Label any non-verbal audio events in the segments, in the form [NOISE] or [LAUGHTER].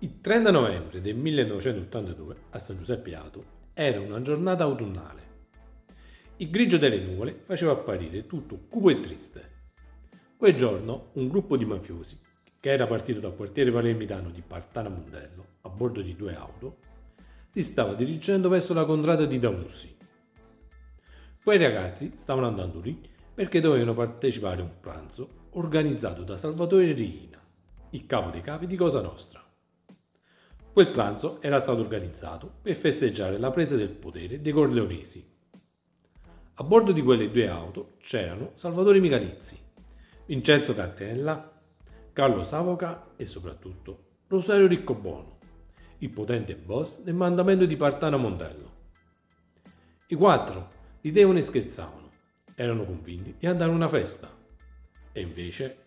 Il 30 novembre del 1982 a San Giuseppe Ato era una giornata autunnale. Il grigio delle nuvole faceva apparire tutto cupo e triste. Quel giorno un gruppo di mafiosi, che era partito dal quartiere palermitano di Partana Mondello a bordo di due auto, si stava dirigendo verso la contrada di Damussi. Quei ragazzi stavano andando lì perché dovevano partecipare a un pranzo organizzato da Salvatore Riina, il capo dei capi di Cosa Nostra. Quel pranzo era stato organizzato per festeggiare la presa del potere dei Corleonesi. A bordo di quelle due auto c'erano Salvatore Micalizzi, Vincenzo Cattella, Carlo Savoca e soprattutto Rosario Riccobono, il potente boss del mandamento di Partana Mondello. I quattro ridevano e scherzavano, erano convinti di andare a una festa. E invece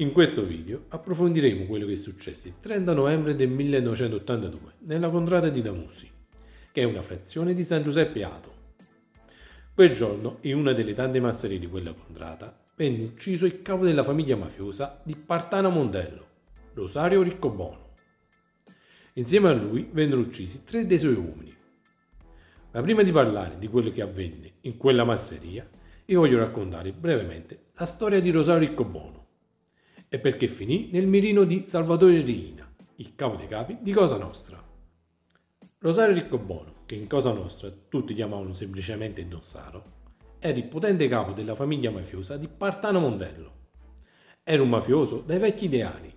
In questo video approfondiremo quello che è successo il 30 novembre del 1982 nella contrada di Damussi, che è una frazione di San Giuseppe Ato. Quel giorno, in una delle tante masserie di quella contrada, venne ucciso il capo della famiglia mafiosa di Partana Mondello, Rosario Riccobono. Insieme a lui vennero uccisi tre dei suoi uomini. Ma prima di parlare di quello che avvenne in quella masseria, io voglio raccontare brevemente la storia di Rosario Riccobono e perché finì nel mirino di Salvatore Riina, il capo dei capi di Cosa Nostra. Rosario Riccobono, che in Cosa Nostra tutti chiamavano semplicemente Don Saro, era il potente capo della famiglia mafiosa di Partano Mondello. Era un mafioso dai vecchi ideali.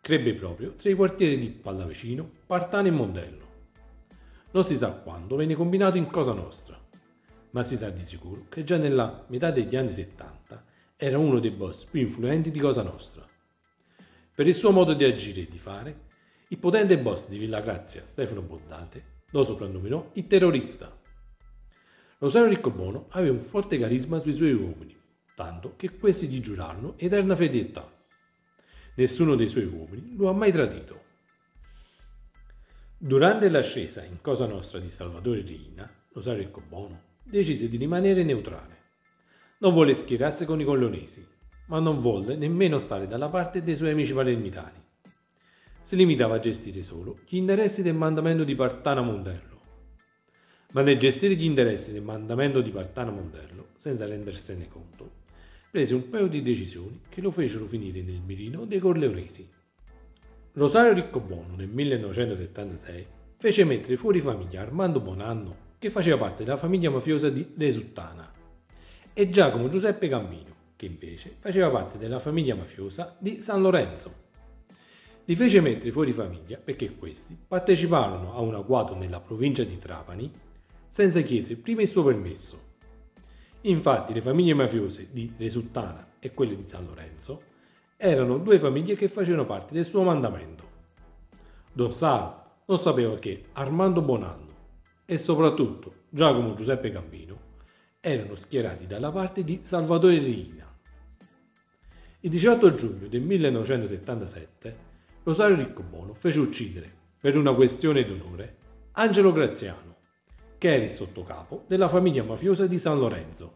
Crebbe proprio tra i quartieri di Pallavecino, Partano e Mondello. Non si sa quando venne combinato in Cosa Nostra, ma si sa di sicuro che già nella metà degli anni 70 era uno dei boss più influenti di Cosa Nostra. Per il suo modo di agire e di fare, il potente boss di Villa Grazia, Stefano Bondate, lo soprannominò il terrorista. Rosario Riccobono aveva un forte carisma sui suoi uomini, tanto che questi gli giurarono eterna fedeltà. Nessuno dei suoi uomini lo ha mai tradito. Durante l'ascesa in Cosa Nostra di Salvatore Rina, Rosario Riccobono decise di rimanere neutrale. Non volle schierarsi con i collonesi, ma non volle nemmeno stare dalla parte dei suoi amici palermitani. Si limitava a gestire solo gli interessi del mandamento di Partana Mondello. Ma nel gestire gli interessi del mandamento di Partana Mondello, senza rendersene conto, prese un paio di decisioni che lo fecero finire nel mirino dei Corleonesi. Rosario Riccobono nel 1976 fece mettere fuori famiglia Armando Bonanno, che faceva parte della famiglia mafiosa di Lesuttana, e Giacomo Giuseppe Gambino, che invece faceva parte della famiglia mafiosa di San Lorenzo. Li fece mettere fuori famiglia perché questi parteciparono a un agguato nella provincia di Trapani senza chiedere prima il suo permesso. Infatti le famiglie mafiose di Resuttana e quelle di San Lorenzo erano due famiglie che facevano parte del suo mandamento. Don Saro non sapeva che Armando Bonanno e soprattutto Giacomo Giuseppe Gambino erano schierati dalla parte di Salvatore Riina. Il 18 giugno del 1977 Rosario Riccobono fece uccidere, per una questione d'onore, Angelo Graziano, che era il sottocapo della famiglia mafiosa di San Lorenzo.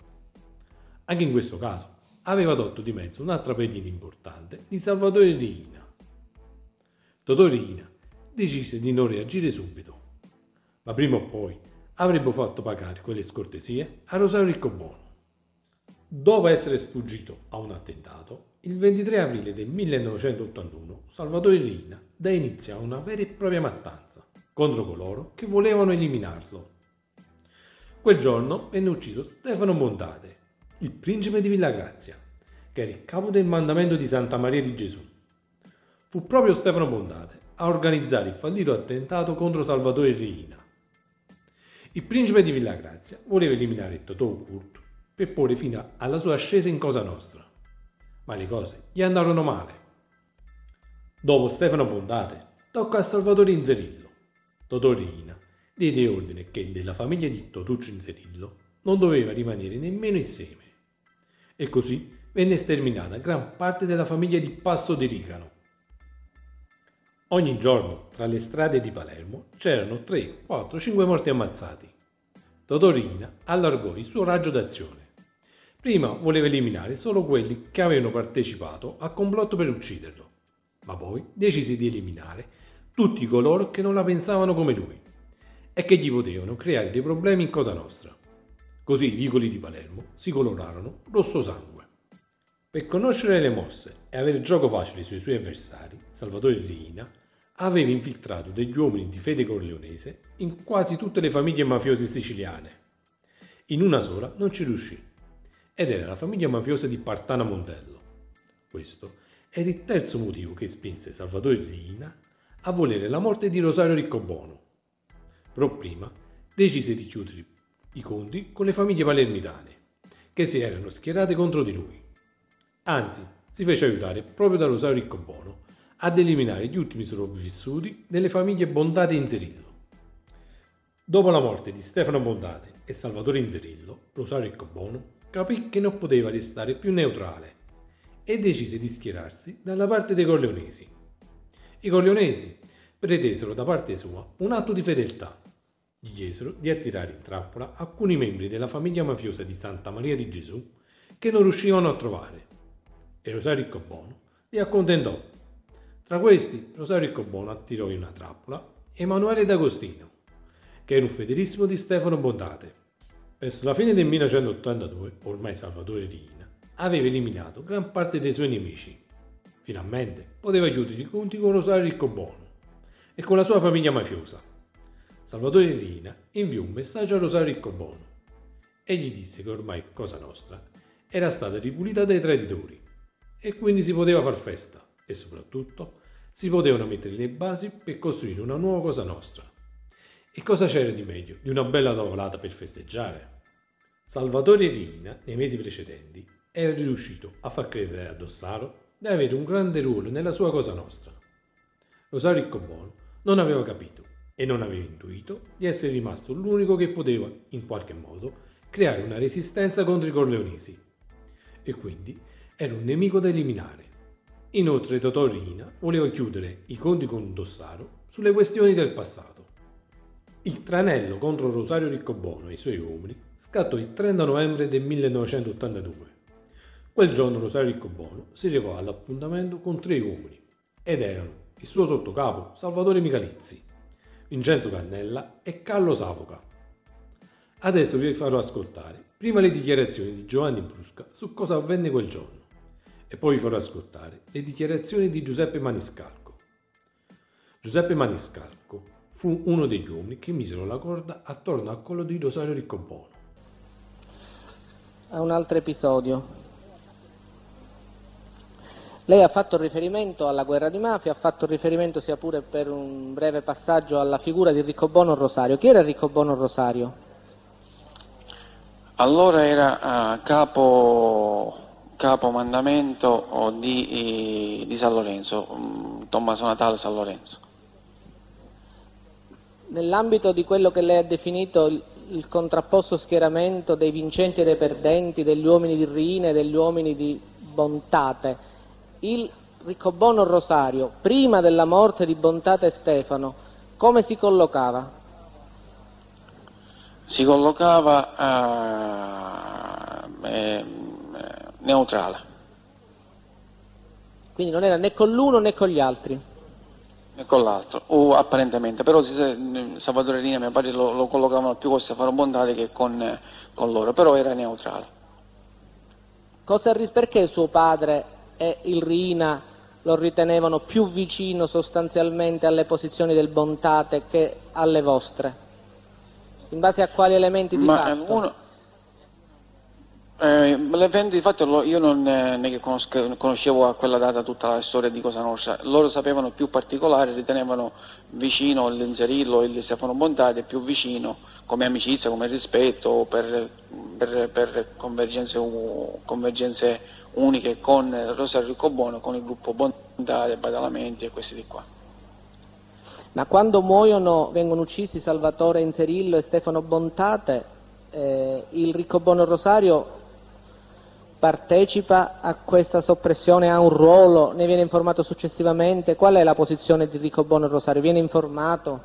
Anche in questo caso aveva tolto di mezzo un'altra pedina importante di Salvatore Riina. Totò Riina decise di non reagire subito, ma prima o poi avrebbe fatto pagare quelle scortesie a Rosario Riccobono. Dopo essere sfuggito a un attentato, il 23 aprile del 1981 Salvatore Rina dà inizio a una vera e propria mattanza contro coloro che volevano eliminarlo. Quel giorno venne ucciso Stefano Montate, il principe di Villa Grazia, che era il capo del mandamento di Santa Maria di Gesù. Fu proprio Stefano Montate a organizzare il fallito attentato contro Salvatore Rina, il principe di Villagrazia voleva eliminare Totò Kurt per porre fine alla sua ascesa in Cosa Nostra, ma le cose gli andarono male. Dopo Stefano Bondate tocca a Salvatore Inzerillo. Totò Rina diede ordine che della famiglia di Totuccio Inzerillo non doveva rimanere nemmeno il seme. E così venne sterminata gran parte della famiglia di Passo di Rigano. Ogni giorno tra le strade di Palermo c'erano 3, 4, 5 morti ammazzati. Totorina allargò il suo raggio d'azione. Prima voleva eliminare solo quelli che avevano partecipato al complotto per ucciderlo, ma poi decise di eliminare tutti coloro che non la pensavano come lui e che gli potevano creare dei problemi in Cosa Nostra. Così i vicoli di Palermo si colorarono rosso sangue. Per conoscere le mosse e avere gioco facile sui suoi avversari, Salvatore Riina aveva infiltrato degli uomini di fede corleonese in quasi tutte le famiglie mafiose siciliane. In una sola non ci riuscì, ed era la famiglia mafiosa di Partana Montello. Questo era il terzo motivo che spinse Salvatore Riina a volere la morte di Rosario Riccobono. Però prima decise di chiudere i conti con le famiglie palermitane, che si erano schierate contro di lui. Anzi, si fece aiutare proprio da Rosario Riccobono ad eliminare gli ultimi sopravvissuti delle famiglie Bondate e Inzerillo. Dopo la morte di Stefano Bondate e Salvatore Inzerillo, Rosario Riccobono capì che non poteva restare più neutrale e decise di schierarsi dalla parte dei Corleonesi i Corleonesi pretesero da parte sua un atto di fedeltà. Gli chiesero di attirare in trappola alcuni membri della famiglia mafiosa di Santa Maria di Gesù che non riuscivano a trovare. E Rosario Riccobono li accontentò. Tra questi, Rosario Riccobono attirò in una trappola Emanuele D'Agostino, che era un fedelissimo di Stefano Bondate. Verso la fine del 1982, ormai Salvatore Rina aveva eliminato gran parte dei suoi nemici Finalmente poteva chiudere i conti con Rosario Riccobono e con la sua famiglia mafiosa. Salvatore Rina inviò un messaggio a Rosario Riccobono e gli disse che ormai Cosa Nostra era stata ripulita dai traditori e quindi si poteva far festa e soprattutto si potevano mettere le basi per costruire una nuova Cosa Nostra. E cosa c'era di meglio di una bella tavolata per festeggiare? Salvatore Rina, nei mesi precedenti, era riuscito a far credere a Dossaro di avere un grande ruolo nella sua Cosa Nostra. Rosario Riccobono non aveva capito e non aveva intuito di essere rimasto l'unico che poteva, in qualche modo, creare una resistenza contro i corleonesi e quindi era un nemico da eliminare. Inoltre Totò Rina voleva chiudere i conti con Dossaro sulle questioni del passato. Il tranello contro Rosario Riccobono e i suoi uomini scattò il 30 novembre del 1982 Quel giorno Rosario Riccobono si recò all'appuntamento con tre uomini ed erano il suo sottocapo Salvatore Michalizzi, Vincenzo Cannella e Carlo Savoca. Adesso vi farò ascoltare prima le dichiarazioni di Giovanni Brusca su cosa avvenne quel giorno e poi vi farò ascoltare le dichiarazioni di Giuseppe Maniscalco. Giuseppe Maniscalco fu uno degli uomini che misero la corda attorno al collo di Rosario Riccobono. A un altro episodio, lei ha fatto riferimento alla guerra di mafia, ha fatto riferimento sia pure per un breve passaggio alla figura di Riccobono Rosario. Chi era Riccobono Rosario? Allora era uh, capo, capo mandamento di, di, San Lorenzo, um, Tommaso Natale San Lorenzo. Nell'ambito di quello che lei ha definito il, contrapposto schieramento dei vincenti e dei perdenti, degli uomini di Rine e degli uomini di Bontate, il Riccobono Rosario, prima della morte di Bontate Stefano, come si collocava? Si collocava uh, eh, neutrale. Quindi non era né con l'uno né con gli altri? Né con l'altro, o apparentemente, però Salvatore Rina e mio padre lo, lo collocavano più con Stefano Bontate che con, con loro, però era neutrale. Cosa, perché suo padre e il Rina lo ritenevano più vicino sostanzialmente alle posizioni del Bontate che alle vostre? In base a quali elementi di Ma, fatto? Uno, eh, l'evento di fatto io non, eh, conoscevo a quella data tutta la storia di Cosa Nostra, loro sapevano più particolare, ritenevano vicino l'Inzerillo e il Stefano Bontate più vicino come amicizia, come rispetto, per, per, per convergenze, convergenze uniche con Rosario Riccobono, con il gruppo Bontade, Badalamenti e questi di qua. Ma quando muoiono, vengono uccisi Salvatore Inzerillo e Stefano Bontate, eh, il Riccobono Rosario partecipa a questa soppressione, ha un ruolo, ne viene informato successivamente? Qual è la posizione di Riccobono Rosario? Viene informato?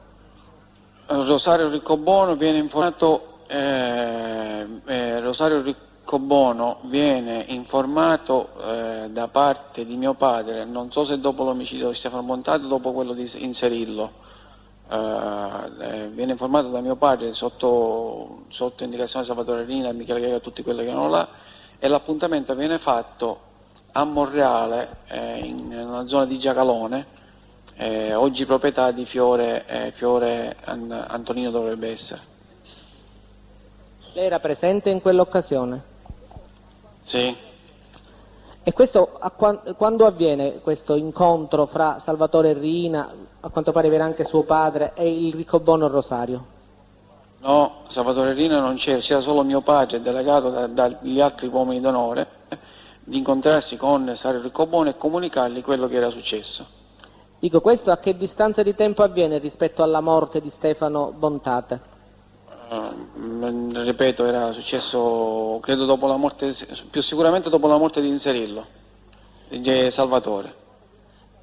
Rosario Riccobono viene informato, eh, eh, Rosario Riccobono viene informato eh, da parte di mio padre, non so se dopo l'omicidio di Stefano Montato o dopo quello di Inserillo, eh, viene informato da mio padre sotto, sotto indicazione di Salvatore Rina e Michele Gaga, tutti quelli che erano là, e l'appuntamento viene fatto a Monreale, eh, in una zona di Giacalone, eh, oggi proprietà di Fiore, eh, Fiore An Antonino dovrebbe essere. Lei era presente in quell'occasione? Sì. E questo, quando avviene questo incontro fra Salvatore Rina, a quanto pare era anche suo padre, e il Riccobono Rosario? No, Salvatore Rina non c'era, c'era solo mio padre, delegato da, dagli altri uomini d'onore, di incontrarsi con Sario Riccobone e comunicargli quello che era successo. Dico, questo a che distanza di tempo avviene rispetto alla morte di Stefano Bontate? Uh, ripeto, era successo, credo dopo la morte, più sicuramente dopo la morte di Inserillo, di Salvatore.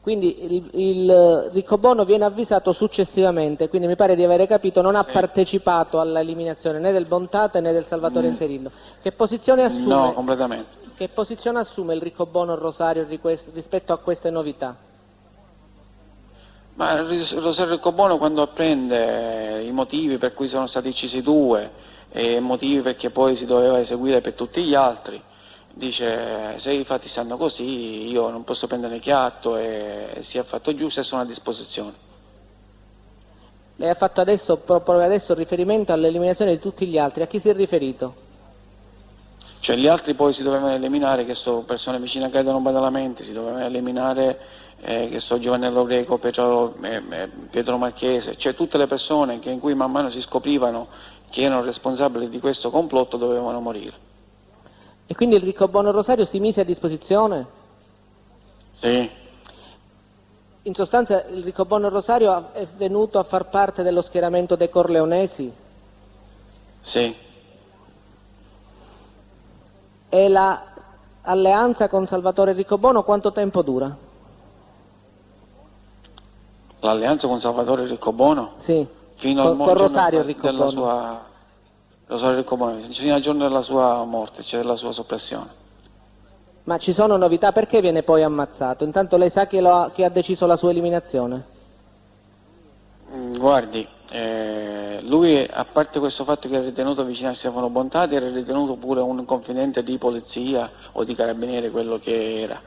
Quindi il, il Riccobono viene avvisato successivamente, quindi mi pare di avere capito, non ha sì. partecipato all'eliminazione né del Bontate né del Salvatore mm. Inserillo. Che posizione assume? No, completamente. Che posizione assume il Riccobono Rosario rispetto a queste novità? Ma il Rosario Riccobono quando apprende i motivi per cui sono stati uccisi due e i motivi perché poi si doveva eseguire per tutti gli altri, dice se i fatti stanno così io non posso prendere chiatto e si è fatto giusto e sono a disposizione. Lei ha fatto adesso, proprio adesso riferimento all'eliminazione di tutti gli altri, a chi si è riferito? Cioè gli altri poi si dovevano eliminare, che sono persone vicine a Gaetano Badalamenti, si dovevano eliminare eh, che so Giovannello Greco, Pietro, eh, eh, Pietro Marchese, cioè tutte le persone che in cui man mano si scoprivano che erano responsabili di questo complotto dovevano morire. E quindi il Riccobono Rosario si mise a disposizione? Sì. In sostanza il Riccobono Rosario è venuto a far parte dello schieramento dei Corleonesi? Sì. E l'alleanza con Salvatore Riccobono quanto tempo dura? L'alleanza con Salvatore Riccobono? Sì. Fino con, al con Rosario Riccobono. della sua Rosario del Comune, fino al giorno della sua morte, cioè della sua soppressione. Ma ci sono novità? Perché viene poi ammazzato? Intanto lei sa chi, ha, chi ha deciso la sua eliminazione? Mm, guardi, eh, lui a parte questo fatto che era ritenuto vicino a Stefano Bontati, era ritenuto pure un confidente di polizia o di carabinieri, quello che era.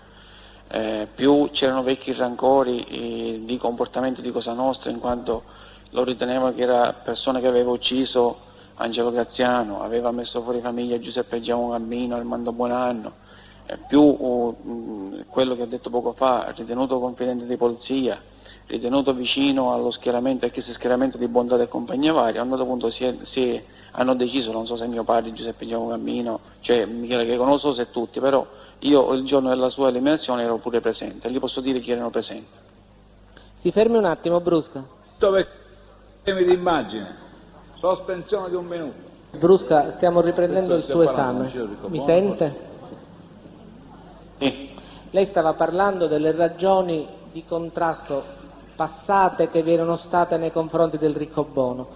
Eh, più c'erano vecchi rancori eh, di comportamento di Cosa Nostra, in quanto lo riteneva che era persona che aveva ucciso Angelo Graziano, aveva messo fuori famiglia Giuseppe Giamo Gambino, Armando Buonanno, eh, più uh, quello che ho detto poco fa, ritenuto confidente di polizia, ritenuto vicino allo schieramento, a questo schieramento di bontà e compagnia varia, a un certo punto si è, si è, hanno deciso, non so se mio padre Giuseppe Giamo Gambino, cioè Michele Greco, non so se tutti, però io il giorno della sua eliminazione ero pure presente, gli posso dire che erano presenti. Si fermi un attimo, Brusca. Dove temi di immagine? Sospensione di un minuto. Brusca, stiamo riprendendo il suo esame. Mi sente? Sì. Lei stava parlando delle ragioni di contrasto passate che vi erano state nei confronti del riccobono.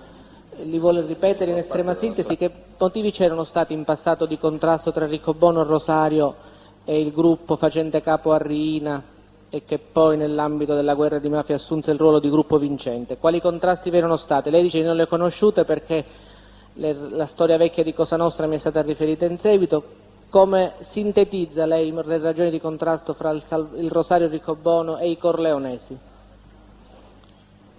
Li vuole ripetere in estrema sintesi che motivi c'erano stati in passato di contrasto tra Riccobono Rosario e il gruppo facente capo a Riina e che poi nell'ambito della guerra di mafia assunse il ruolo di gruppo vincente. Quali contrasti vi erano stati? Lei dice che non le conosciute perché le, la storia vecchia di Cosa Nostra mi è stata riferita in seguito. Come sintetizza lei le ragioni di contrasto fra il, il Rosario Riccobono e i Corleonesi?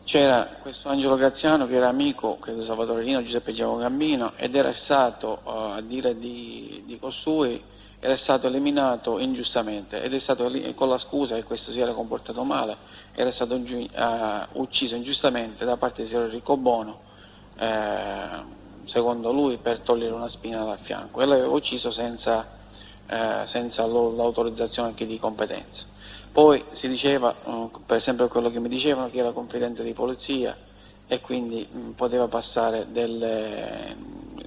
C'era questo Angelo Graziano che era amico, credo Salvatore Rino, Giuseppe Giacomo Gambino ed era stato, uh, a dire di, di costui, era stato eliminato ingiustamente ed è stato con la scusa che questo si era comportato male, era stato uh, ucciso ingiustamente da parte di Signor Riccobono, eh, secondo lui per togliere una spina dal fianco e l'aveva ucciso senza, eh, senza l'autorizzazione anche di competenza. Poi si diceva, uh, per esempio quello che mi dicevano, che era confidente di polizia e quindi mh, poteva passare delle,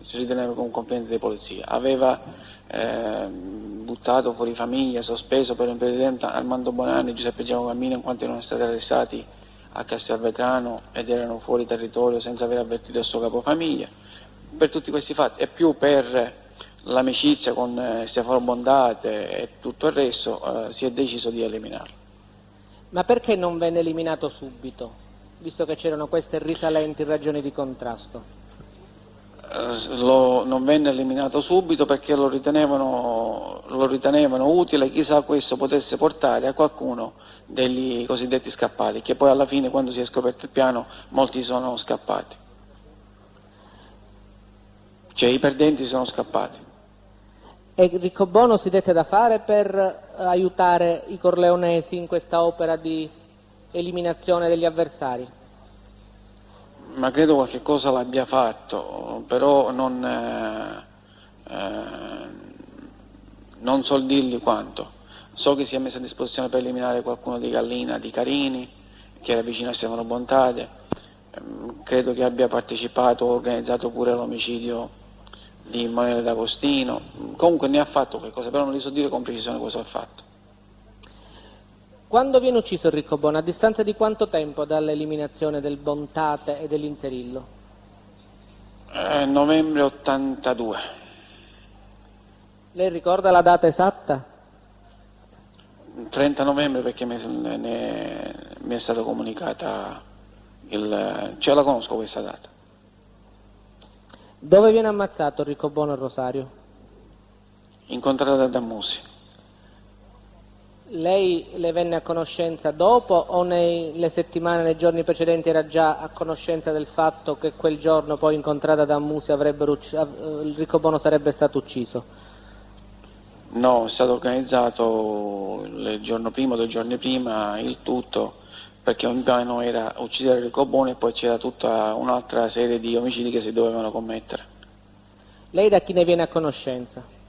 si riteneva un compiente di polizia. Aveva eh, buttato fuori famiglia, sospeso per un periodo Armando Bonanni, Giuseppe Giacomo in quanto erano stati arrestati a Castelvetrano ed erano fuori territorio senza aver avvertito il suo capofamiglia. Per tutti questi fatti e più per l'amicizia con eh, Stefano Bondate e tutto il resto eh, si è deciso di eliminarlo. Ma perché non venne eliminato subito, visto che c'erano queste risalenti ragioni di contrasto? Eh, lo, non venne eliminato subito perché lo ritenevano, lo ritenevano, utile, chissà questo potesse portare a qualcuno degli cosiddetti scappati, che poi alla fine quando si è scoperto il piano molti sono scappati. Cioè i perdenti sono scappati. E Riccobono si dette da fare per aiutare i corleonesi in questa opera di eliminazione degli avversari? Ma credo qualche cosa l'abbia fatto, però non, eh, eh, non so dirgli quanto. So che si è messo a disposizione per eliminare qualcuno di Gallina, di Carini, che era vicino a Stefano Bontate. Ehm, credo che abbia partecipato, organizzato pure l'omicidio di Emanuele D'Agostino, comunque ne ha fatto qualcosa, però non gli so dire con precisione cosa ha fatto. Quando viene ucciso Enrico Bona? A distanza di quanto tempo dall'eliminazione del Bontate e dell'Inserillo? Eh, novembre 82. Lei ricorda la data esatta? 30 novembre perché mi, ne, mi è stata comunicata il... cioè la conosco questa data. Dove viene ammazzato Riccobono a Rosario? Incontrato da Dammusi. Lei le venne a conoscenza dopo o nelle settimane, nei giorni precedenti era già a conoscenza del fatto che quel giorno poi incontrata da Musi il Riccobono sarebbe stato ucciso? No, è stato organizzato il giorno prima o due giorni prima il tutto perché un piano era uccidere Ricobone e poi c'era tutta un'altra serie di omicidi che si dovevano commettere. Lei da chi ne viene a conoscenza?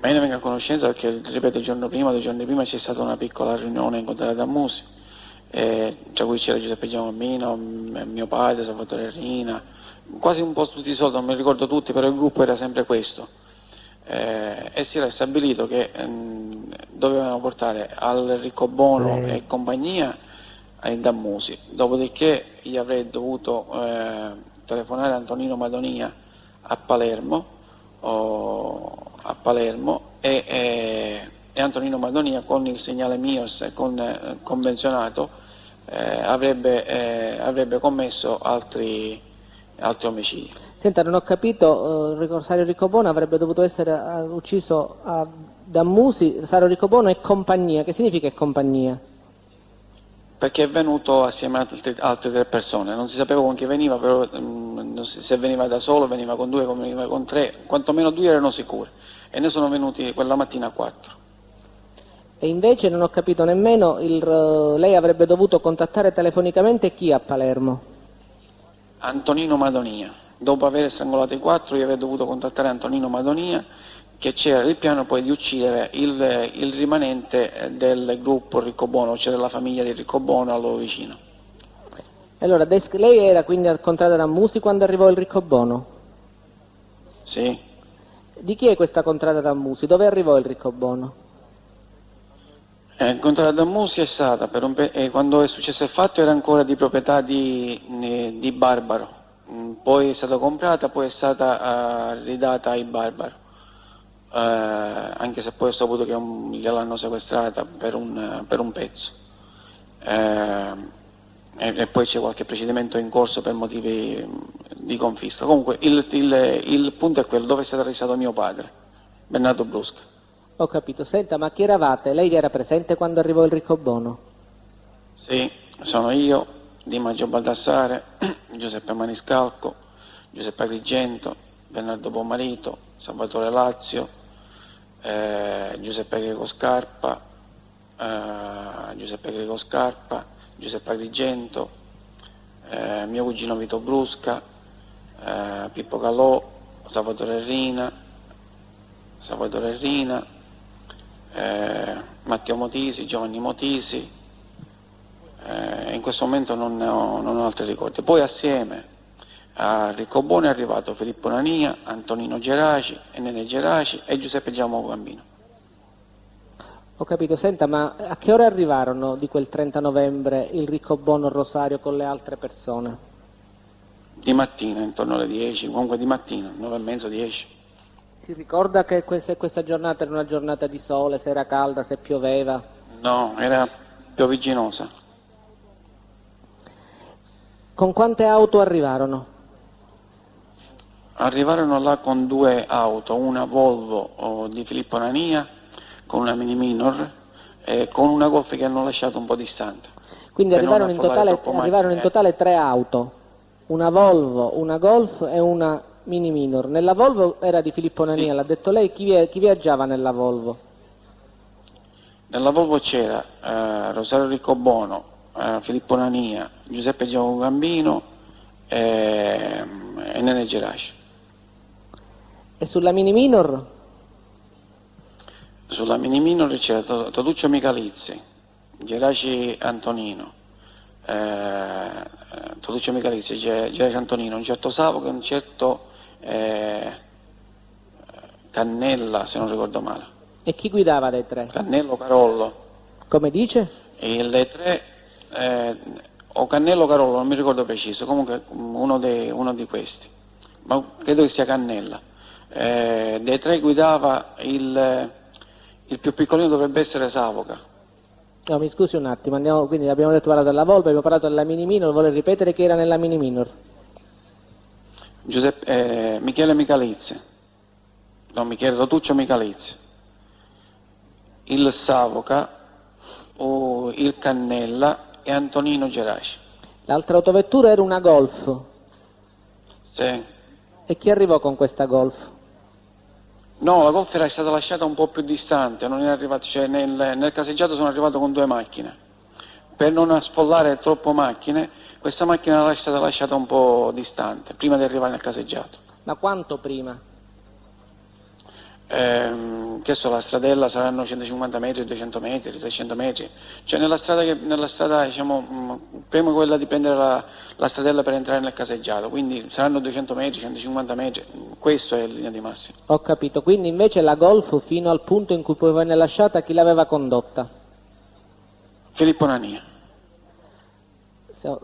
Ma io ne vengo a conoscenza perché, ripeto, il giorno prima, due giorni prima c'è stata una piccola riunione incontrata a Musi, eh, tra cui c'era Giuseppe Giacommino, mio padre, Salvatore Rina, quasi un po' tutti i soldi, non mi ricordo tutti, però il gruppo era sempre questo. Eh, e si era stabilito che ehm, dovevano portare al Riccobono e compagnia ai Dammusi, dopodiché gli avrei dovuto eh, telefonare Antonino Madonia a Palermo, oh, a Palermo e, e, e, Antonino Madonia con il segnale MIOS con, eh, convenzionato eh, avrebbe, eh, avrebbe, commesso altri, altri omicidi. Senta, non ho capito, eh, Rosario Riccobona avrebbe dovuto essere uh, ucciso da Musi, Rosario Riccobona e compagnia. Che significa compagnia? Perché è venuto assieme a altre, altre tre persone, non si sapeva con chi veniva, però um, se veniva da solo, veniva con due, veniva con tre, quantomeno due erano sicuri e ne sono venuti quella mattina quattro. E invece non ho capito nemmeno, il, uh, lei avrebbe dovuto contattare telefonicamente chi a Palermo? Antonino Madonia dopo aver strangolato i quattro io avrei dovuto contattare Antonino Madonia che c'era il piano poi di uccidere il, il rimanente eh, del gruppo Riccobono, cioè della famiglia di Riccobono a loro vicino. Allora, lei era quindi al contrario da Musi quando arrivò il Riccobono? Sì. Di chi è questa contrada da Musi? Dove arrivò il Riccobono? Eh, contrada da Musi è stata, pe- eh, quando è successo il fatto era ancora di proprietà di, di Barbaro, Mm, poi è stata comprata, poi è stata uh, ridata ai barbari, uh, anche se poi ho saputo che un, gliel'hanno sequestrata per un, per un pezzo. Uh, e, e, poi c'è qualche procedimento in corso per motivi mm, di confisca. Comunque il, il, il punto è quello dove è stato arrestato mio padre, Bernardo Brusca. Ho capito, senta, ma chi eravate? Lei era presente quando arrivò il ricco bono? Sì, sono io, di Maggio Baldassare, [CLEARS THROAT] Giuseppe Maniscalco, Giuseppe Agrigento, Bernardo Pomarito, Salvatore Lazio, eh, Giuseppe Greco Scarpa, eh, Giuseppe Greco Scarpa, Giuseppe Agrigento, eh, mio cugino Vito Brusca, eh, Pippo Calò, Salvatore Rina, Salvatore Rina, eh, Matteo Motisi, Giovanni Motisi, eh, in questo momento non ho, non ho, altri ricordi. Poi assieme A Riccobono è arrivato Filippo Nania, Antonino Geraci, Nene Geraci e Giuseppe Giamo Gambino. Ho capito, senta, ma a che ora arrivarono di quel 30 novembre il Riccobono Rosario con le altre persone? Di mattina, intorno alle 10, comunque di mattina, 9 e mezzo, 10. Si ricorda che que- se questa giornata era una giornata di sole, se era calda, se pioveva? No, era piovigginosa. Con quante auto arrivarono? Arrivarono là con due auto, una Volvo oh, di Filippo Nania, con una mini minor e con una Golf che hanno lasciato un po' distante. Quindi arrivarono in, totale, arrivarono in macchine. totale tre auto, una Volvo, una Golf e una Mini Minor. Nella Volvo era di Filippo Nania, Sì. l'ha detto lei, chi, chi viaggiava nella Volvo? Nella Volvo c'era eh, Rosario Riccobono, eh, Filippo Nania, Giuseppe Giacomo Gambino e, e Nene Geraci. E sulla Mini Minor? Sulla mini minor c'era To- Toduccio Michalizzi, Geraci Antonino, eh, eh, Toduccio Michalizzi, Ge- Geraci Antonino, un certo Savo e un certo eh, Cannella, se non ricordo male. E chi guidava dei tre? Cannello Carollo. Come dice? E le tre, eh, o Cannello Carollo, non mi ricordo preciso, comunque mm, uno, dei- uno di questi, ma credo che sia Cannella. Eh, dei tre guidava il, il più piccolino dovrebbe essere Savoca. No, mi scusi un attimo, andiamo, quindi abbiamo detto parlato della Volvo, abbiamo parlato della Mini Minor, vuole ripetere che era nella Mini Minor? Giuseppe, eh, Michele Michalizzi, no Michele Totuccio Michalizzi, il Savoca, o il Cannella e Antonino Geraci. L'altra autovettura era una Golf. Sì. E chi arrivò con questa Golf? No, la Golf era stata lasciata un po' più distante, arrivato, cioè nel, nel caseggiato sono arrivato con due macchine. Per non sfollare troppo macchine, questa macchina era stata lasciata un po' distante, prima di arrivare nel caseggiato. Ma quanto prima? Ehm, che so, la stradella saranno 150 metri, 200 metri, 300 metri. Cioè nella strada, che, nella strada diciamo, mh, prima quella di prendere la, la stradella per entrare nel caseggiato, quindi saranno 200 metri, 150 metri, questo è in linea di massima. Ho capito, quindi invece la Golf fino al punto in cui poi venne lasciata chi l'aveva condotta? Filippo Nania. Stiamo,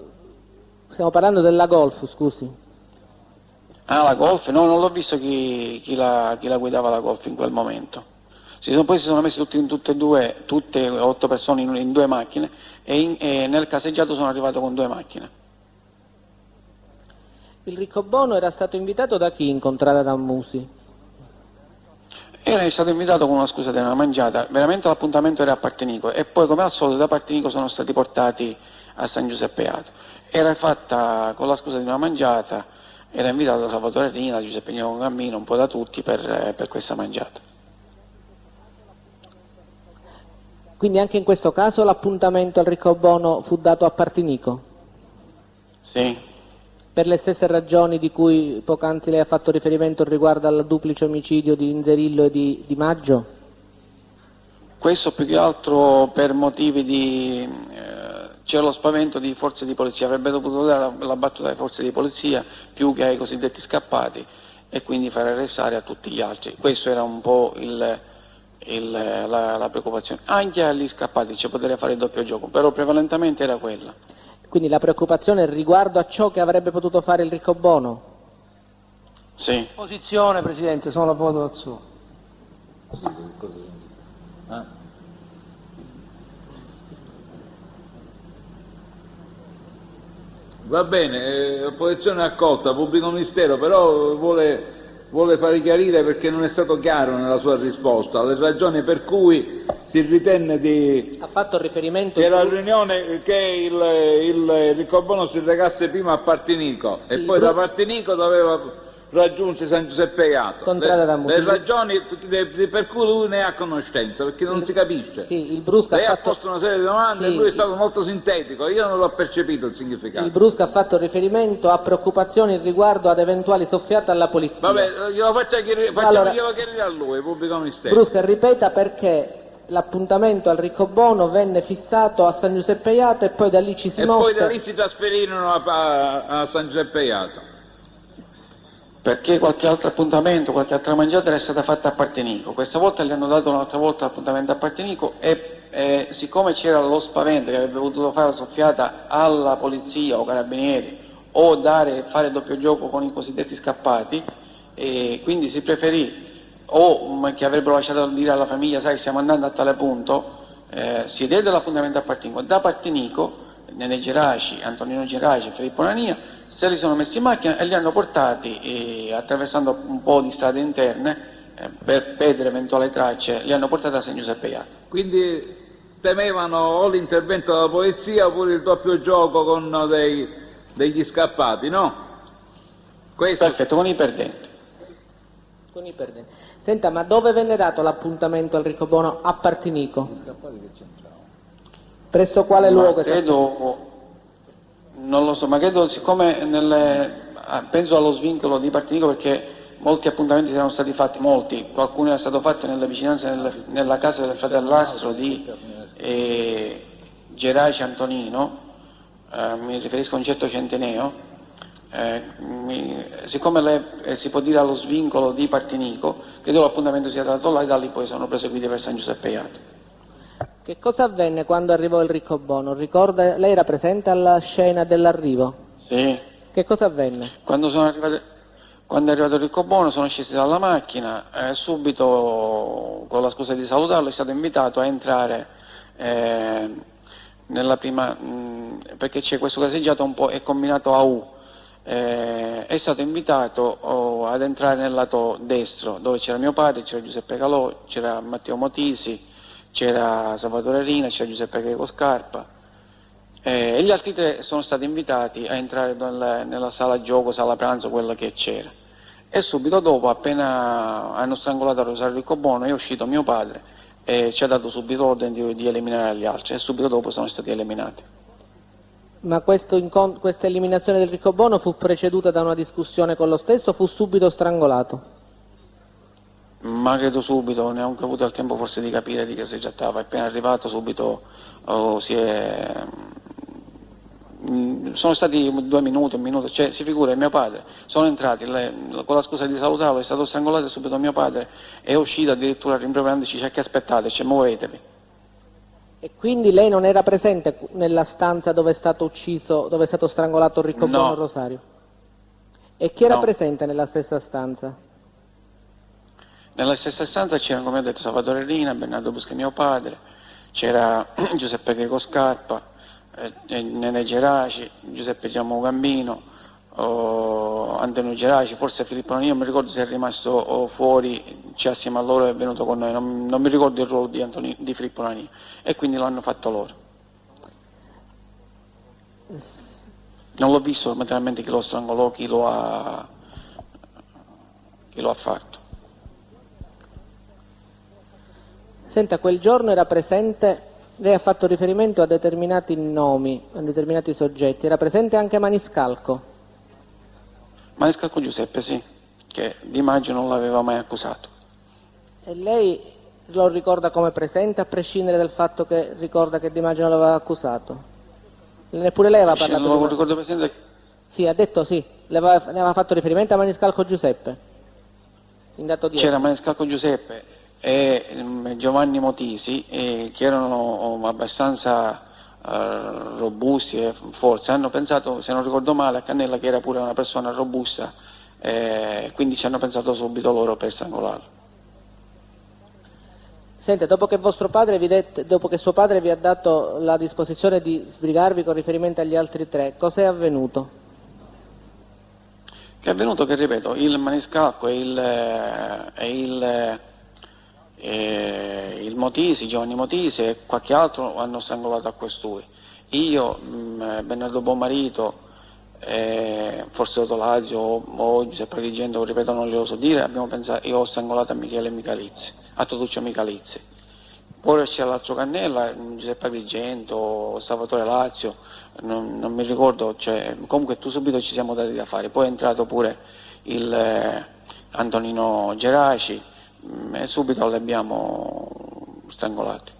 stiamo parlando della Golf, scusi. Ah, la Golf? No, non l'ho visto chi, chi la, chi la guidava la Golf in quel momento. Si sono- poi si sono messi tutti in tutte e due, tutte otto persone in, in due macchine e, in- e nel caseggiato sono arrivato con due macchine. Il Riccobono era stato invitato da chi incontrare da Musi? Era stato invitato con una scusa di una mangiata, veramente l'appuntamento era a Partenico e poi come al solito da Partenico sono stati portati a San Giuseppe Ato. Era fatta con la scusa di una mangiata, era invitato da Salvatore Rina, Gnocco Cammino, un po' da tutti per, eh, per questa mangiata. Quindi anche in questo caso l'appuntamento al Riccobono fu dato a Partinico? Sì, Per le stesse ragioni di cui poc'anzi lei ha fatto riferimento riguardo al duplice omicidio di Inzerillo e di, di Maggio? questo più che altro per motivi di... eh, c'è lo spavento di forze di polizia, avrebbe dovuto dare la, la battuta alle forze di polizia più che ai cosiddetti scappati e quindi fare arrestare a tutti gli altri. Questo era un po' il, il- la, la preoccupazione. Anche agli scappati ci potrebbe fare il doppio gioco, però prevalentemente era quella. Quindi la preoccupazione riguardo a ciò che avrebbe potuto fare il Riccobono? Sì. Posizione, Presidente, sono la votazione. Va bene, eh, opposizione accolta, pubblico ministero, però vuole, vuole fare chiarire perché non è stato chiaro nella sua risposta. Le ragioni per cui si ritenne di, Ha fatto riferimento... che la riunione che il, il Riccobono si recasse prima a Partinico e Sì, poi da Partinico doveva raggiungere San Giuseppe Iato. Le, le ragioni per cui lui ne ha conoscenza, perché non si capisce. Sì, il Brusca Lei ha fatto... posto una serie di domande Sì. e lui è stato molto sintetico, io non l'ho percepito il significato. Il Brusca ha fatto riferimento a preoccupazioni riguardo ad eventuali soffiate alla polizia. Vabbè, glielo faccia chiarire, facciamo Allora- glielo chiarire a lui, pubblico ministero. Brusca ripeta perché l'appuntamento al Riccobono venne fissato a San Giuseppe Iato e poi da lì ci si e mosse... poi da lì si trasferirono a, a- a San Giuseppe Iato. Perché qualche altro appuntamento, qualche altra mangiata era stata fatta a Partenico. Questa volta gli hanno dato un'altra volta l'appuntamento a Partenico e, e siccome c'era lo spavento che avrebbe potuto fare la soffiata alla polizia o carabinieri o dare, fare doppio gioco con i cosiddetti scappati, quindi si preferì o che avrebbero lasciato dire alla famiglia sai stiamo andando a tale punto, eh, si diede l'appuntamento a Partenico. Da Partenico Nene Geraci, Antonino Geraci e Filippo Nania, se li sono messi in macchina e li hanno portati eh, attraversando un po' di strade interne eh, per perdere eventuali tracce, li hanno portati a San Giuseppe Iato. Quindi temevano o l'intervento della polizia oppure il doppio gioco con dei, degli scappati, no? Questo... Perfetto, con i perdenti. Con i perdenti. Senta, ma dove venne dato l'appuntamento al Ricobono a Partinico? Presso quale ma luogo? Credo, non lo so, ma credo siccome nelle, ah, penso allo svincolo di Partinico perché molti appuntamenti erano stati fatti, molti, qualcuno era stato fatto nelle vicinanze nelle, nella casa del fratelastro di eh, Geraci Antonino, eh, mi riferisco a un certo centeneo, eh, mi, siccome le, eh, si può dire allo svincolo di Partinico, credo l'appuntamento sia dato là e da lì poi sono proseguiti per San Giuseppe Iato. Che cosa avvenne quando arrivò il riccobono? Ricorda, lei era presente alla scena dell'arrivo? Sì. Che cosa avvenne? Quando, arrivato, quando è arrivato il riccobono sono scesi dalla macchina e subito, con la scusa di salutarlo, è stato invitato a entrare eh, nella prima, mh, perché c'è questo caseggiato un po', è combinato a U, eh, è stato invitato oh, ad entrare nel lato destro, dove c'era mio padre, c'era Giuseppe Calò, c'era Matteo Motisi, c'era Salvatore Rina, c'era Giuseppe Greco Scarpa eh, e gli altri tre sono stati invitati a entrare nella, nella sala gioco, sala pranzo, quella che c'era. E subito dopo, appena hanno strangolato Rosario Riccobono, è uscito mio padre e ci ha dato subito l'ordine di, di, eliminare gli altri e subito dopo sono stati eliminati. Ma questa eliminazione del Riccobono fu preceduta da una discussione con lo stesso o fu subito strangolato? Ma credo subito, neanche avuto il tempo forse di capire di che si trattava, appena arrivato subito oh, si è... Mm, sono stati due minuti, un minuto, cioè si figura è mio padre, sono entrati, le, con la scusa di salutarlo è stato strangolato subito mio padre è uscito addirittura rimproverandoci, cioè che aspettate, cioè muovetevi. E quindi lei non era presente nella stanza dove è stato ucciso, dove è stato strangolato Ricco no. Rosario? E chi era no. presente nella stessa stanza? Nella stessa stanza c'erano, come ho detto, Salvatore Rina, Bernardo Busca, mio padre, c'era [CLEARS THROAT] Giuseppe Greco Scarpa, eh, Nene Geraci, Giuseppe Giammo Gambino, oh, Antonio Geraci, forse Filippo Nonino, non mi ricordo se è rimasto oh, fuori, cioè assieme a loro è venuto con noi, non, non mi ricordo il ruolo di, Antonio, di Filippo Nonino, e quindi l'hanno fatto loro. Non l'ho visto materialmente chi lo strangolò, chi lo ha, chi lo ha fatto. Senta, quel giorno era presente, lei ha fatto riferimento a determinati nomi, a determinati soggetti, era presente anche Maniscalco? Maniscalco Giuseppe, sì, che Di Maggio non l'aveva mai accusato. E lei lo ricorda come presente, a prescindere dal fatto che ricorda che Di Maggio non l'aveva accusato? Neppure lei aveva parlato non lo ricordo presente. Sì, ha detto sì, ne aveva fatto riferimento a Maniscalco Giuseppe. C'era Maniscalco Giuseppe e mm, Giovanni Motisi, eh, che erano oh, abbastanza eh, robusti e forse hanno pensato, se non ricordo male, a Cannella che era pure una persona robusta, eh, quindi ci hanno pensato subito loro per strangolarlo. Senta, dopo che, det- dopo che suo padre vi ha dato la disposizione di sbrigarvi con riferimento agli altri tre, cosa è avvenuto? Che è avvenuto che, ripeto, il maniscalco e il, eh, e il eh, il Motisi, Giovanni Motisi e qualche altro hanno strangolato a costui. Io, mh, mm, Bernardo Bommarito, eh, forse Otolazio o, Giuseppe Agrigento, ripeto non glielo so dire, pensato, io ho strangolato a Michele Michalizzi, a Totuccio Michalizzi. Poi c'è l'altro Cannella, Giuseppe Agrigento, Salvatore Lazio, non, non mi ricordo, cioè, comunque tu subito ci siamo dati da fare. Poi è entrato pure il eh, Antonino Geraci, Mm, e subito li abbiamo strangolati.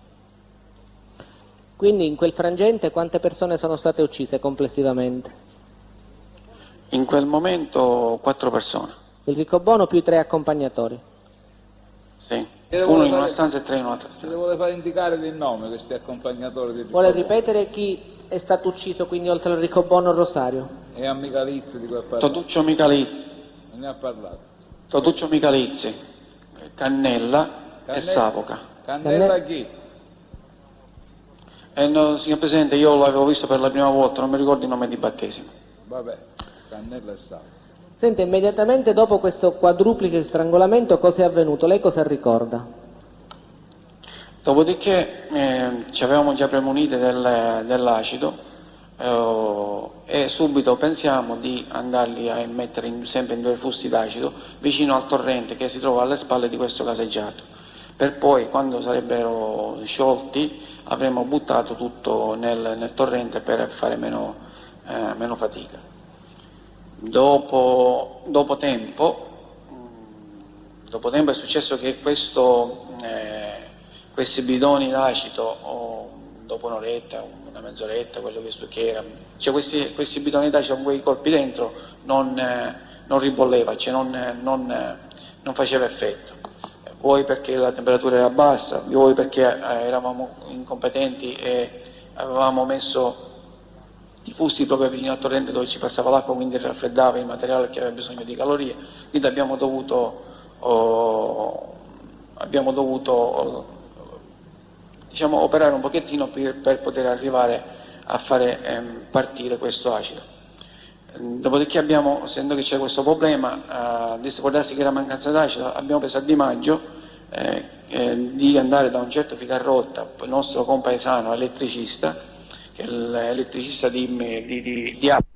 Quindi in quel frangente quante persone sono state uccise complessivamente? In quel momento quattro persone. Il ricobono più i tre accompagnatori. Sì. Uno in una stanza e tre in un'altra Se le stanza. vuole fare indicare il nome questi accompagnatori di Vuole Riccobono? ripetere chi è stato ucciso, quindi oltre al ricobono Rosario? E a Michalizzi di quel partito. Totuccio Michalizzi, Non ne ha parlato. Totuccio Michalizzi, Cannella, Cannella. e Sapoca. Cannella chi? E no, signor Presidente, io l'avevo visto per la prima volta, non mi ricordo il nome di battesimo. Vabbè, Cannella e Salvo. Sente, immediatamente dopo questo quadruplice strangolamento cosa è avvenuto? Lei cosa ricorda? Dopodiché eh, ci avevamo già premunite del- dell'acido eh, e subito pensiamo di andarli a immettere in- sempre in due fusti d'acido vicino al torrente che si trova alle spalle di questo caseggiato. Per poi, quando sarebbero sciolti, avremmo buttato tutto nel, nel torrente per fare meno, eh, meno fatica. Dopo, dopo tempo, Dopo tempo è successo che questo, eh, questi bidoni d'acido, dopo un'oretta, una mezz'oretta, quello che, su- che era, cioè questi, questi bidoni d'acido con quei colpi dentro non, eh, non ribolleva, cioè non, eh, non, eh, non faceva effetto. Vuoi perché la temperatura era bassa, vuoi perché eravamo incompetenti e avevamo messo i fusti proprio vicino al torrente dove ci passava l'acqua, quindi raffreddava il materiale che aveva bisogno di calorie, quindi abbiamo dovuto, oh, abbiamo dovuto diciamo, operare un pochettino per, per poter arrivare a fare ehm, partire questo acido. Ehm, Dopodiché abbiamo, essendo che c'è questo problema, eh, di può darsi che era mancanza d'acido, abbiamo preso a Di Maggio eh, eh, di andare da un certo Ficarrotta, il nostro compaesano elettricista, che è l'elettricista di, di, di, di Apple.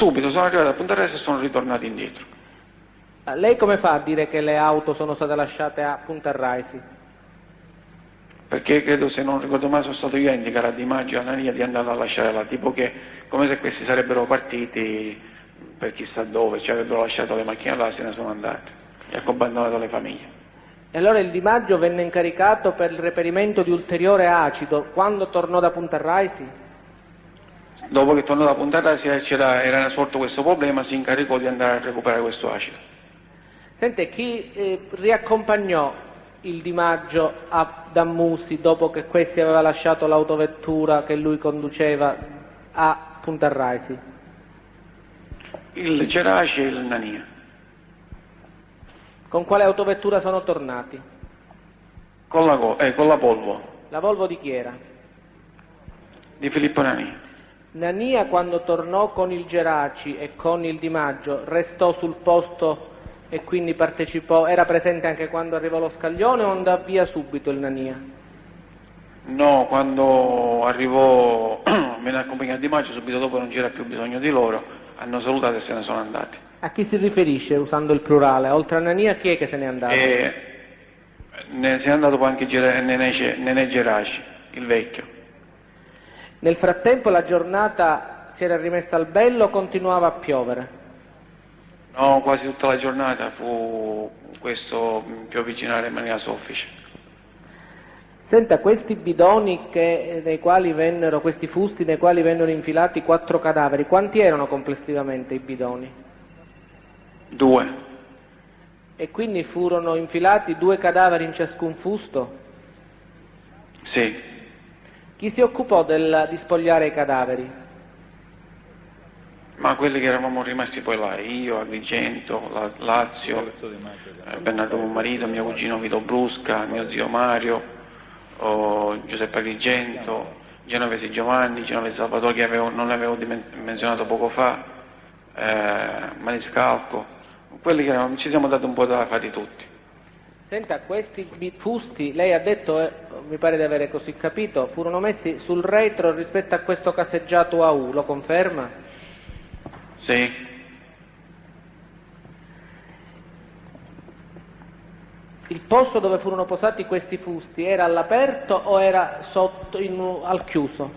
Subito sono arrivato a Punta Resa e sono ritornato indietro. Lei come fa a dire che le auto sono state lasciate a Punta Raisi? Perché credo, se non ricordo male, sono stato io a indicare a Di Maggio e a Nania di andarla a lasciare là, tipo che come se questi sarebbero partiti per chissà dove, ci avrebbero lasciato le macchine là e se ne sono andati e accompagnato le famiglie. E allora il Di Maggio venne incaricato per il reperimento di ulteriore acido quando tornò da Punta Raisi? Dopo che tornò da Punta Resa c'era- era sorto questo problema, si incaricò di andare a recuperare questo acido. Sente, chi eh, riaccompagnò il Di Maggio a Dammusi dopo che questi aveva lasciato l'autovettura che lui conduceva a Punta Raisi? Il Geraci e il Nania. Con quale autovettura sono tornati? Con la, eh, con la Polvo La Volvo di chi era? di Filippo Nania. Nania quando tornò con il Geraci e con il Di Maggio restò sul posto e quindi partecipò, era presente anche quando arrivò lo scaglione o andò via subito il Nania? No, quando arrivò, [CLEARS THROAT] me ne accompagnò Di Maggio, subito dopo non c'era più bisogno di loro, hanno salutato e se ne sono andati. A chi si riferisce usando il plurale? Oltre a Nania chi è che se n'è andato? E ne, se n'è andato poi anche Nenè, Ce- Nenè Geraci, il vecchio. Nel frattempo la giornata si era rimessa al bello o continuava a piovere? No, quasi tutta la giornata fu questo piovigginare in maniera soffice. Senta, questi bidoni che- nei quali vennero, questi fusti nei quali vennero infilati quattro cadaveri, quanti erano complessivamente i bidoni? Due, E quindi furono infilati due cadaveri in ciascun fusto? sì, Chi si occupò del, di spogliare i cadaveri? ma quelli che eravamo rimasti poi là, io, Agrigento, la- Lazio, eh, Bernardo Marito, mio cugino Vito Brusca, mio zio Mario, oh, Giuseppe Agrigento, Genovese Giovanni, Genovese Salvatore che avevo- non avevo menzionato poco fa, eh, Maniscalco, quelli che eravamo, ci siamo dati un po' da fare tutti. Senta, questi fusti, lei ha detto, eh, mi pare di avere così capito, furono messi sul retro rispetto a questo caseggiato AU, lo conferma? Sì, Il posto dove furono posati questi fusti era all'aperto o era sotto, in- al chiuso?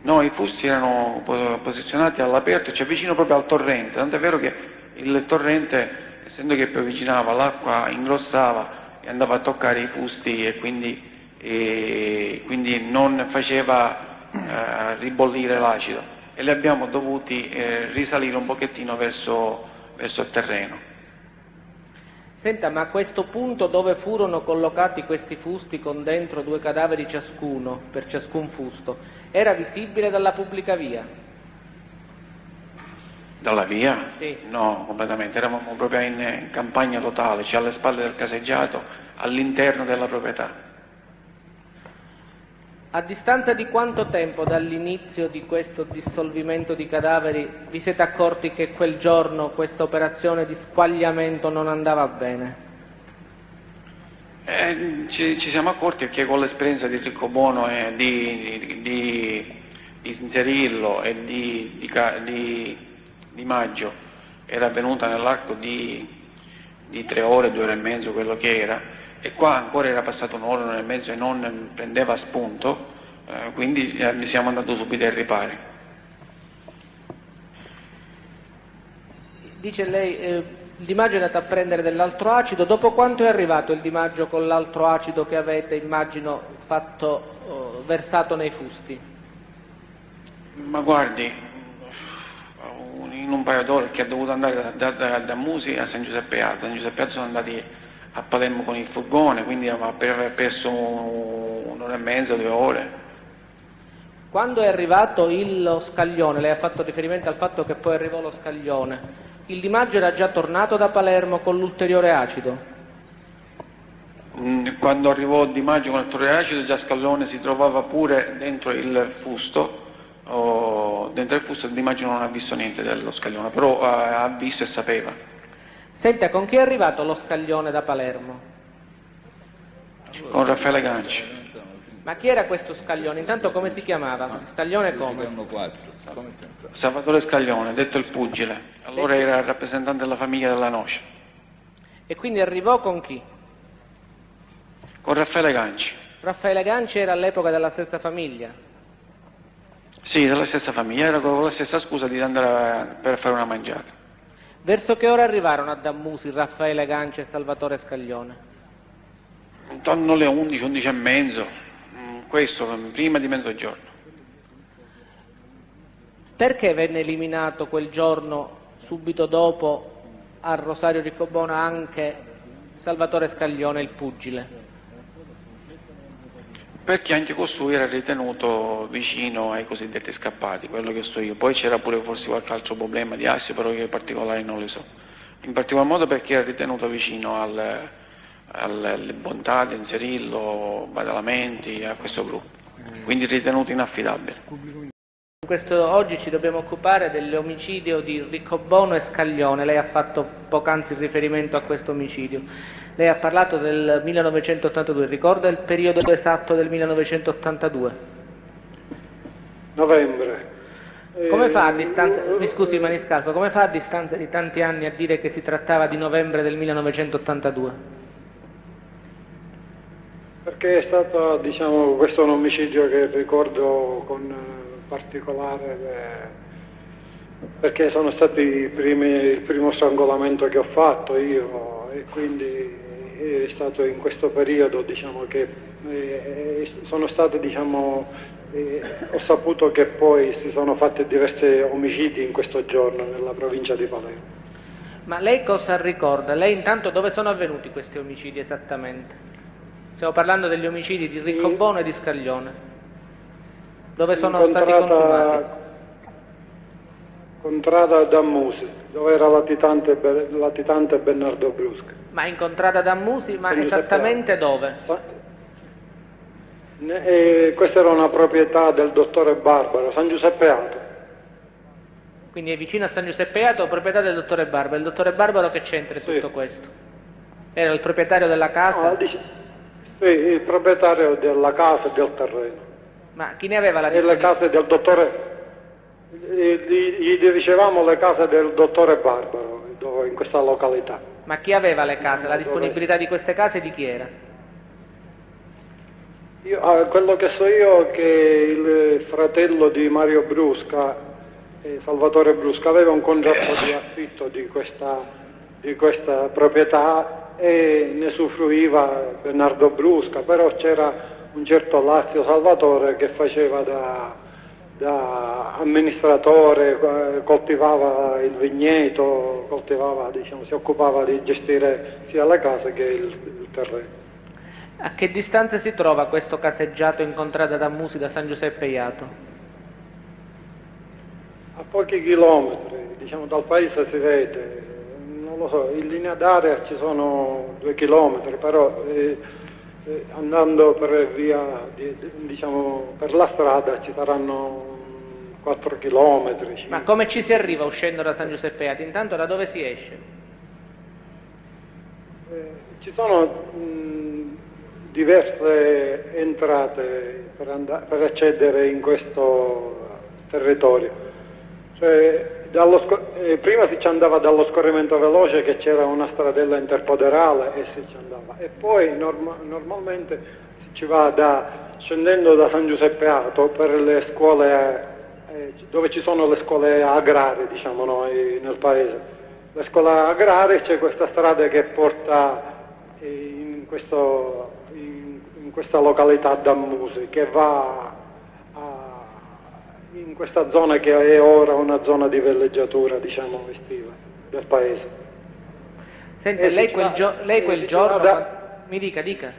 no, i fusti erano po- posizionati all'aperto, cioè vicino proprio al torrente, tanto è vero che il torrente essendo che poi avvicinava l'acqua ingrossava e andava a toccare i fusti e quindi, e quindi non faceva eh, ribollire l'acido e li abbiamo dovuti eh, risalire un pochettino verso, verso il terreno. Senta, ma a questo punto dove furono collocati questi fusti con dentro due cadaveri ciascuno, per ciascun fusto, era visibile dalla pubblica via? Dalla via? Sì. No, completamente, eravamo proprio in, in campagna totale, cioè alle spalle del caseggiato, all'interno della proprietà. A distanza di quanto tempo dall'inizio di questo dissolvimento di cadaveri vi siete accorti che quel giorno questa operazione di squagliamento non andava bene? Eh, ci, ci siamo accorti perché con l'esperienza di Riccobono e di, di, di, di Sinzerillo e di, di, Maggio era avvenuta nell'arco di, di tre ore, due ore e mezzo, quello che era, e qua ancora era passato un'ora, un'ora e mezzo e non prendeva spunto, eh, quindi eh, siamo andati subito ai ripari. Dice lei, eh, il Di Maggio è andato a prendere dell'altro acido, dopo quanto è arrivato il Di Maggio con l'altro acido che avete, immagino, fatto, eh, versato nei fusti? Ma guardi, in un paio d'ore che ha dovuto andare da, da, da Musi a San Giuseppe Alto, San Giuseppe Alto sono andati a Palermo con il furgone, quindi aveva per- perso un'ora e mezza, due ore. Quando è arrivato il- lo scaglione, lei ha fatto riferimento al fatto che poi arrivò lo scaglione, il Di Maggio era già tornato da Palermo con l'ulteriore acido? Mm, Quando arrivò Di Maggio con il torre acido, già Scallone si trovava pure dentro il fusto, oh, dentro il fusto Di Maggio non ha visto niente dello scaglione, però eh, ha visto e sapeva. Senta, con chi è arrivato lo scaglione da Palermo? Con Raffaele Ganci. Ma chi era questo scaglione? Intanto come si chiamava? Scaglione come? Salvatore Scaglione, detto il pugile, allora era il rappresentante della famiglia della Noce, E quindi arrivò con chi? con Raffaele Ganci. Raffaele Ganci era all'epoca della stessa famiglia. Sì, della stessa famiglia, era con la stessa scusa di andare a- per fare una mangiata. Verso che ora arrivarono a Dammusi Raffaele Ganci e Salvatore Scaglione? Intorno alle 11, 11 e mezzo, mm, questo prima di mezzogiorno. Perché venne eliminato quel giorno, subito dopo, a Rosario Riccobona anche Salvatore Scaglione, il pugile? Perché anche costui era ritenuto vicino ai cosiddetti scappati, quello che so io. Poi c'era pure forse qualche altro problema di assio, però io in particolare non li so. In particolar modo perché era ritenuto vicino al, alle bontà di Inserillo, Badalamenti, a questo gruppo. Quindi ritenuto inaffidabile. Questo- oggi ci dobbiamo occupare dell'omicidio di Riccobono e Scaglione. Lei ha fatto poc'anzi riferimento a questo omicidio. Lei ha parlato del 1982. Ricorda il periodo esatto del 1982? Novembre. Come fa a Eh, distanza, mi scusi Maniscalco, come fa a distanza di tanti anni a dire che si trattava di novembre del 1982? Perché è stato, diciamo, questo è un omicidio che ricordo con eh, particolare, eh, perché sono stati i primi, il primo strangolamento che ho fatto io e quindi è stato in questo periodo, diciamo, che eh, sono state, diciamo, eh, ho saputo che poi si sono fatti diversi omicidi in questo giorno nella provincia di Palermo. Ma lei cosa ricorda? Lei intanto dove sono avvenuti questi omicidi esattamente? Stiamo parlando degli omicidi di Riccobono e di Scaglione. Dove sono stati consumati? Contrada Dammusi, dove era latitante, latitante Bernardo Brusca. Ma incontrata da Musi, ma Giuseppe esattamente dove? Sa- eh, questa era una proprietà del dottore Barbaro, San Giuseppe Ato. Quindi è vicino a San Giuseppe Ato, proprietà del dottore Barbaro. Il dottore Barbaro che c'entra in Sì. tutto questo? Era il proprietario della casa? No, dice- sì, il proprietario della casa e del terreno. Ma chi ne aveva la E le disponibilità? case del dottore, gli, diricevamo le case del dottore Barbaro, dove- in questa località. Ma chi aveva le case? La disponibilità di queste case di chi era? Io- ah, quello che so io è che il fratello di Mario Brusca, eh, Salvatore Brusca, aveva un contratto di affitto di questa, di questa proprietà e ne usufruiva Bernardo Brusca, però c'era un certo Lazio Salvatore che faceva da, da amministratore, eh, coltivava il vigneto, coltivava, diciamo, si occupava di gestire sia la casa che il, il terreno. A che distanza si trova questo caseggiato incontrato da Musi da San Giuseppe Iato? A pochi chilometri, diciamo dal paese si vede, non lo so, in linea d'aria ci sono due chilometri, però eh, eh, andando per via, di, diciamo, per la strada ci saranno 4 chilometri. Ma come ci si arriva uscendo da San Giuseppe Iato? Intanto da dove si esce? Eh, ci sono mh, diverse entrate per, andare, per, accedere in questo territorio. Cioè, eh, prima si ci andava dallo scorrimento veloce che c'era una stradella interpoderale e si ci andava. E poi norma, normalmente si ci va da, scendendo da San Giuseppe Ato per le scuole eh, dove ci sono le scuole agrarie diciamo noi nel paese. Le scuole agrarie c'è questa strada che porta in questo in questa località Dammusi che va in questa zona che è ora una zona di velleggiatura diciamo estiva del paese. Senta, lei quel, gio lei quel giorno... Da, mi dica, dica.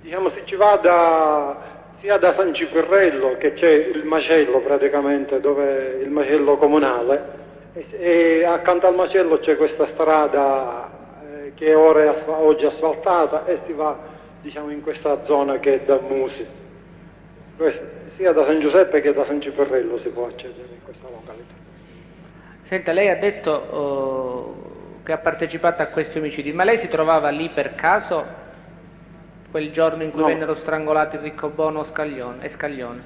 Diciamo si ci va da, sia da San Cipirrello che c'è il macello praticamente, dove il macello comunale, e, e accanto al macello c'è questa strada eh, che ora è oggi asfaltata e si va diciamo, in questa zona che è da Musi. Sia da San Giuseppe che da San Ciperrello si può accedere in questa località. Senta, lei ha detto uh, che ha partecipato a questi omicidi, ma lei si trovava lì per caso quel giorno in cui no. vennero strangolati Riccobono e Scaglione?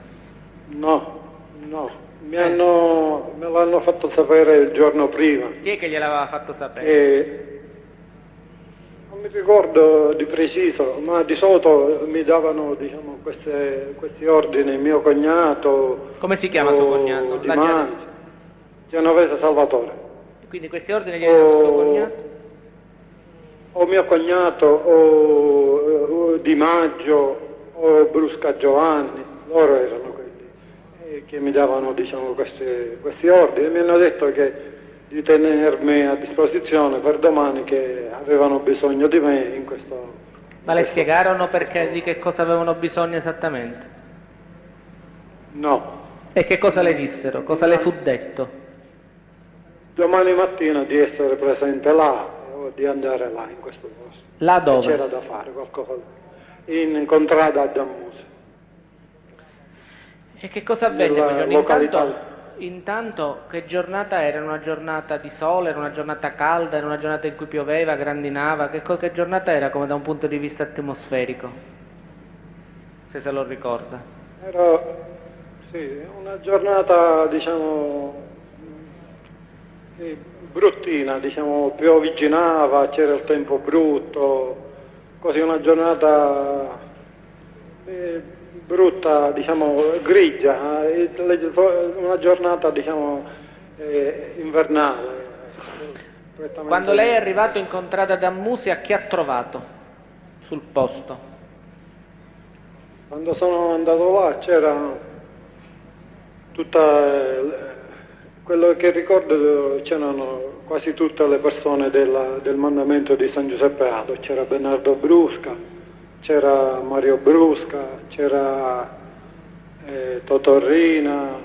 No, no, mi hanno, me l'hanno fatto sapere il giorno prima. Chi è che gliel'aveva fatto sapere? E mi ricordo di preciso, ma di solito mi davano diciamo, queste, questi ordini mio cognato. Come si chiama suo cognato? Di Mani, Genovese Salvatore. Quindi questi ordini gli davano suo cognato? O mio cognato, o, o Di Maggio, o Brusca Giovanni, loro erano quelli eh, che mi davano diciamo, questi, questi ordini e mi hanno detto che di tenermi a disposizione per domani che avevano bisogno di me in questo... Ma le spiegarono perché, di che cosa avevano bisogno esattamente? No. E che cosa le dissero? Cosa le fu detto? Domani mattina di essere presente là o di andare là in questo posto. Là dove? C'era da fare qualcosa. In contrada a Dammusi. E che cosa avvenne? Nella località... Intanto che giornata era? Una giornata di sole, era una giornata calda, era una giornata in cui pioveva, grandinava? Che, che giornata era come da un punto di vista atmosferico? Se se lo ricorda. Era sì, una giornata diciamo bruttina, diciamo, piovigginava, c'era il tempo brutto, così una giornata eh, brutta, diciamo, grigia, eh, una giornata diciamo, eh, invernale. Quando lei è arrivato in contrada da Musi, chi ha trovato sul posto? Quando sono andato là c'era tutta quello che ricordo c'erano quasi tutte le persone della, del mandamento di San Giuseppe Ato, c'era Bernardo Brusca, c'era Mario Brusca, c'era eh, Totorrina,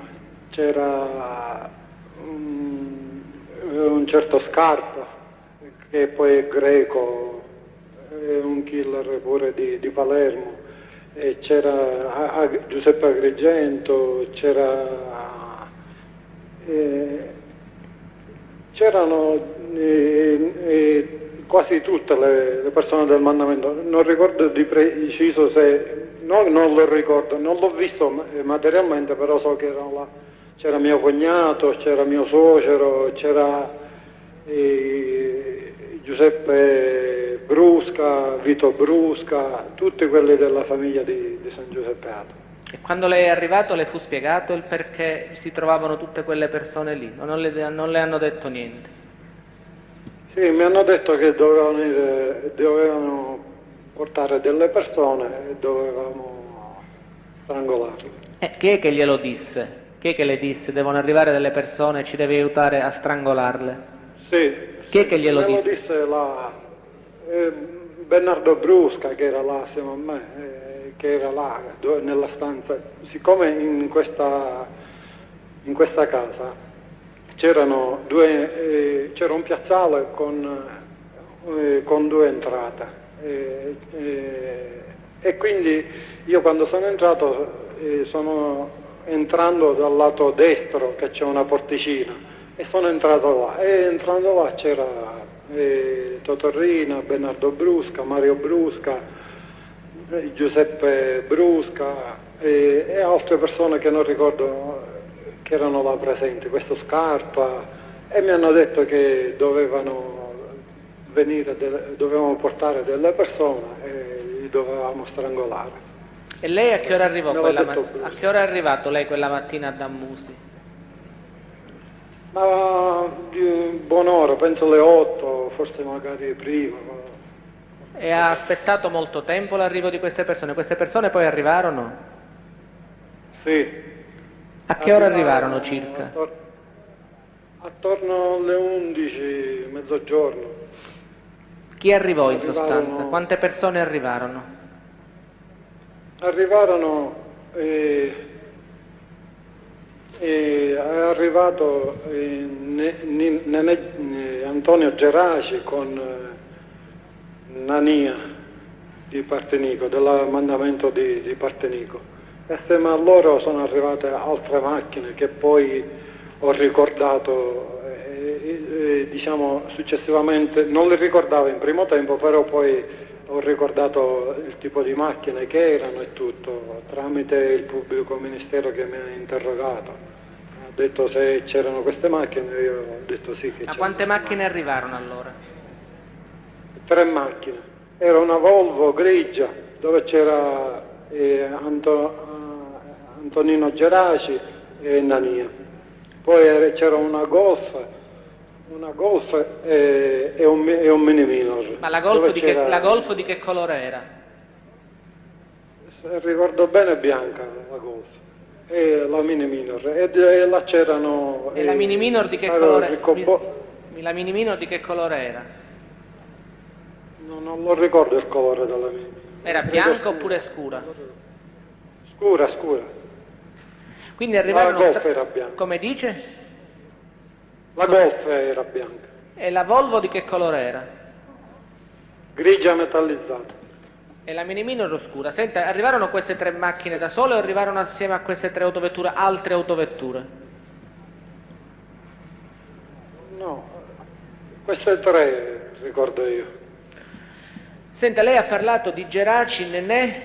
c'era un, un, certo Scarpa, che poi è greco, è un killer pure di, di Palermo, c'era a, a Giuseppe Agrigento, c'era... Eh, c'erano eh, eh, quasi tutte le, le, persone del mandamento, non ricordo di preciso se, no, non lo ricordo, non l'ho visto materialmente, però so che erano là, c'era mio cognato, c'era mio suocero, c'era eh, Giuseppe Brusca, Vito Brusca, tutti quelli della famiglia di, di San Giuseppe Ato. E quando lei è arrivato le fu spiegato il perché si trovavano tutte quelle persone lì? Non le, non le hanno detto niente? Sì, mi hanno detto che dovevano, ir- dovevano portare delle persone e dovevamo strangolarli. Eh, chi è che glielo disse? Chi è che le disse devono arrivare delle persone e ci devi aiutare a strangolarle? Sì. Chi è che glielo disse? disse la, eh, Bernardo Brusca che era là assieme a me, eh, che era là nella stanza. Siccome in questa, in questa casa eh, c'era un piazzale con, eh, con due entrate. Eh, eh, e quindi io quando sono entrato eh, sono entrando dal lato destro che c'è una porticina e sono entrato là. E entrando là c'era eh, Totorrina, Bernardo Brusca, Mario Brusca, eh, Giuseppe Brusca e, e altre persone che non ricordo eh, che erano là presenti, questo Scarpa e mi hanno detto che dovevano venire, delle- dovevamo portare delle persone e li dovevamo strangolare. E lei a che ora arrivò quella ma-. A che ora è arrivato lei quella mattina a Dammusi? Ma di buon'ora, penso le 8, forse magari prima. ma- E ha aspettato molto tempo l'arrivo di queste persone? Queste persone poi arrivarono? Sì. A che ora arrivarono circa? attor- attorno alle 11, mezzogiorno. Chi arrivò in Arrivarono- sostanza? Quante persone arrivarono? Arrivarono, eh, eh, è arrivato eh, Ne- Ni- Nene- eh, Antonio Geraci con eh, Nania di Partenico, del mandamento di, di Partenico. E assieme a loro sono arrivate altre macchine che poi ho ricordato, eh, eh, eh, diciamo successivamente, non le ricordavo in primo tempo, però poi ho ricordato il tipo di macchine che erano e tutto, tramite il pubblico ministero che mi ha interrogato. Ha detto se c'erano queste macchine, io ho detto sì che Ma quante queste macchine arrivarono allora? Tre macchine. Era una Volvo grigia dove c'era eh, Anto- eh, Antonino Geraci e Nania. Poi era- c'era una Golf, una Golf e, e un, e un mini minor. Ma la golf, di che, la golf di che colore era? se ricordo bene bianca la Golf e la mini minor e, e là c'erano E la eh, mini minor di che colore? Mi- La mini minor di che colore era? no, non lo ricordo il colore della mini Era Credo bianca oppure scura? scura scura Quindi arrivarono... La Golf era bianca. Come dice? la Golf era bianca E la Volvo di che colore era? grigia metallizzata E la mini minor scura. Senta, arrivarono queste tre macchine da sole o arrivarono assieme a queste tre autovetture altre autovetture? no queste tre ricordo io Senta, lei ha parlato di Geraci, Nenè,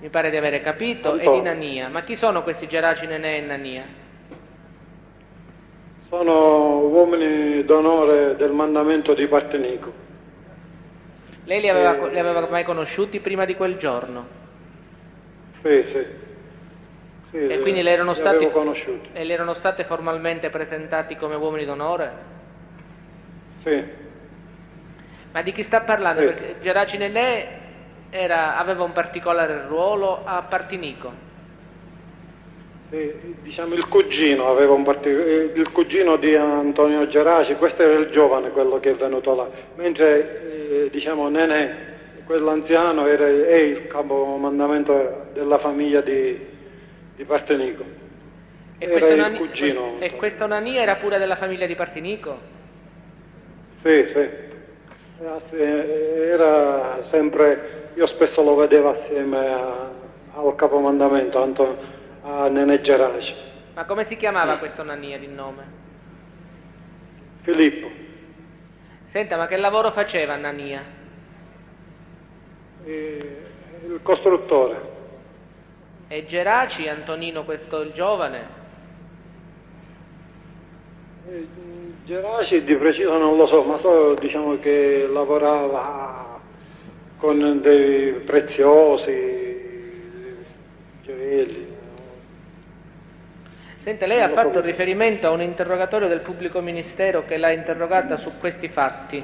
mi pare di avere capito, e Antonio. di Nania. Ma chi sono questi Geraci, Nenè e Nania? sono uomini d'onore del mandamento di Partenico Lei li aveva, Eh. li aveva mai conosciuti prima di quel giorno? sì sì, Sì, E quindi le erano, stati, e le erano state formalmente presentati come uomini d'onore? sì Ma di chi sta parlando? Sì. Perché Geraci Nenè era- aveva un particolare ruolo a Partinico. Sì, diciamo il cugino aveva un partic- eh, il cugino di Antonio Geraci, questo era il giovane quello che è venuto là, mentre eh, diciamo Nenè, quell'anziano era, è il capomandamento della famiglia di, di Partenico. E questo, Nani- cugino. quest- e questo Nania era pure della famiglia di Partinico? Sì, sì. Era se- Era sempre, io spesso lo vedevo assieme a- al capomandamento, Anto- a Nenè Geraci. Ma come si chiamava questo Nania di nome? Filippo. Senta, ma che lavoro faceva Nania? Eh, il costruttore. E Geraci, Antonino, questo il giovane? Eh, Geraci di preciso non lo so, ma so diciamo, che lavorava con dei preziosi gioielli. Senta, lei ha fatto riferimento a un interrogatorio del pubblico ministero che l'ha interrogata su questi fatti.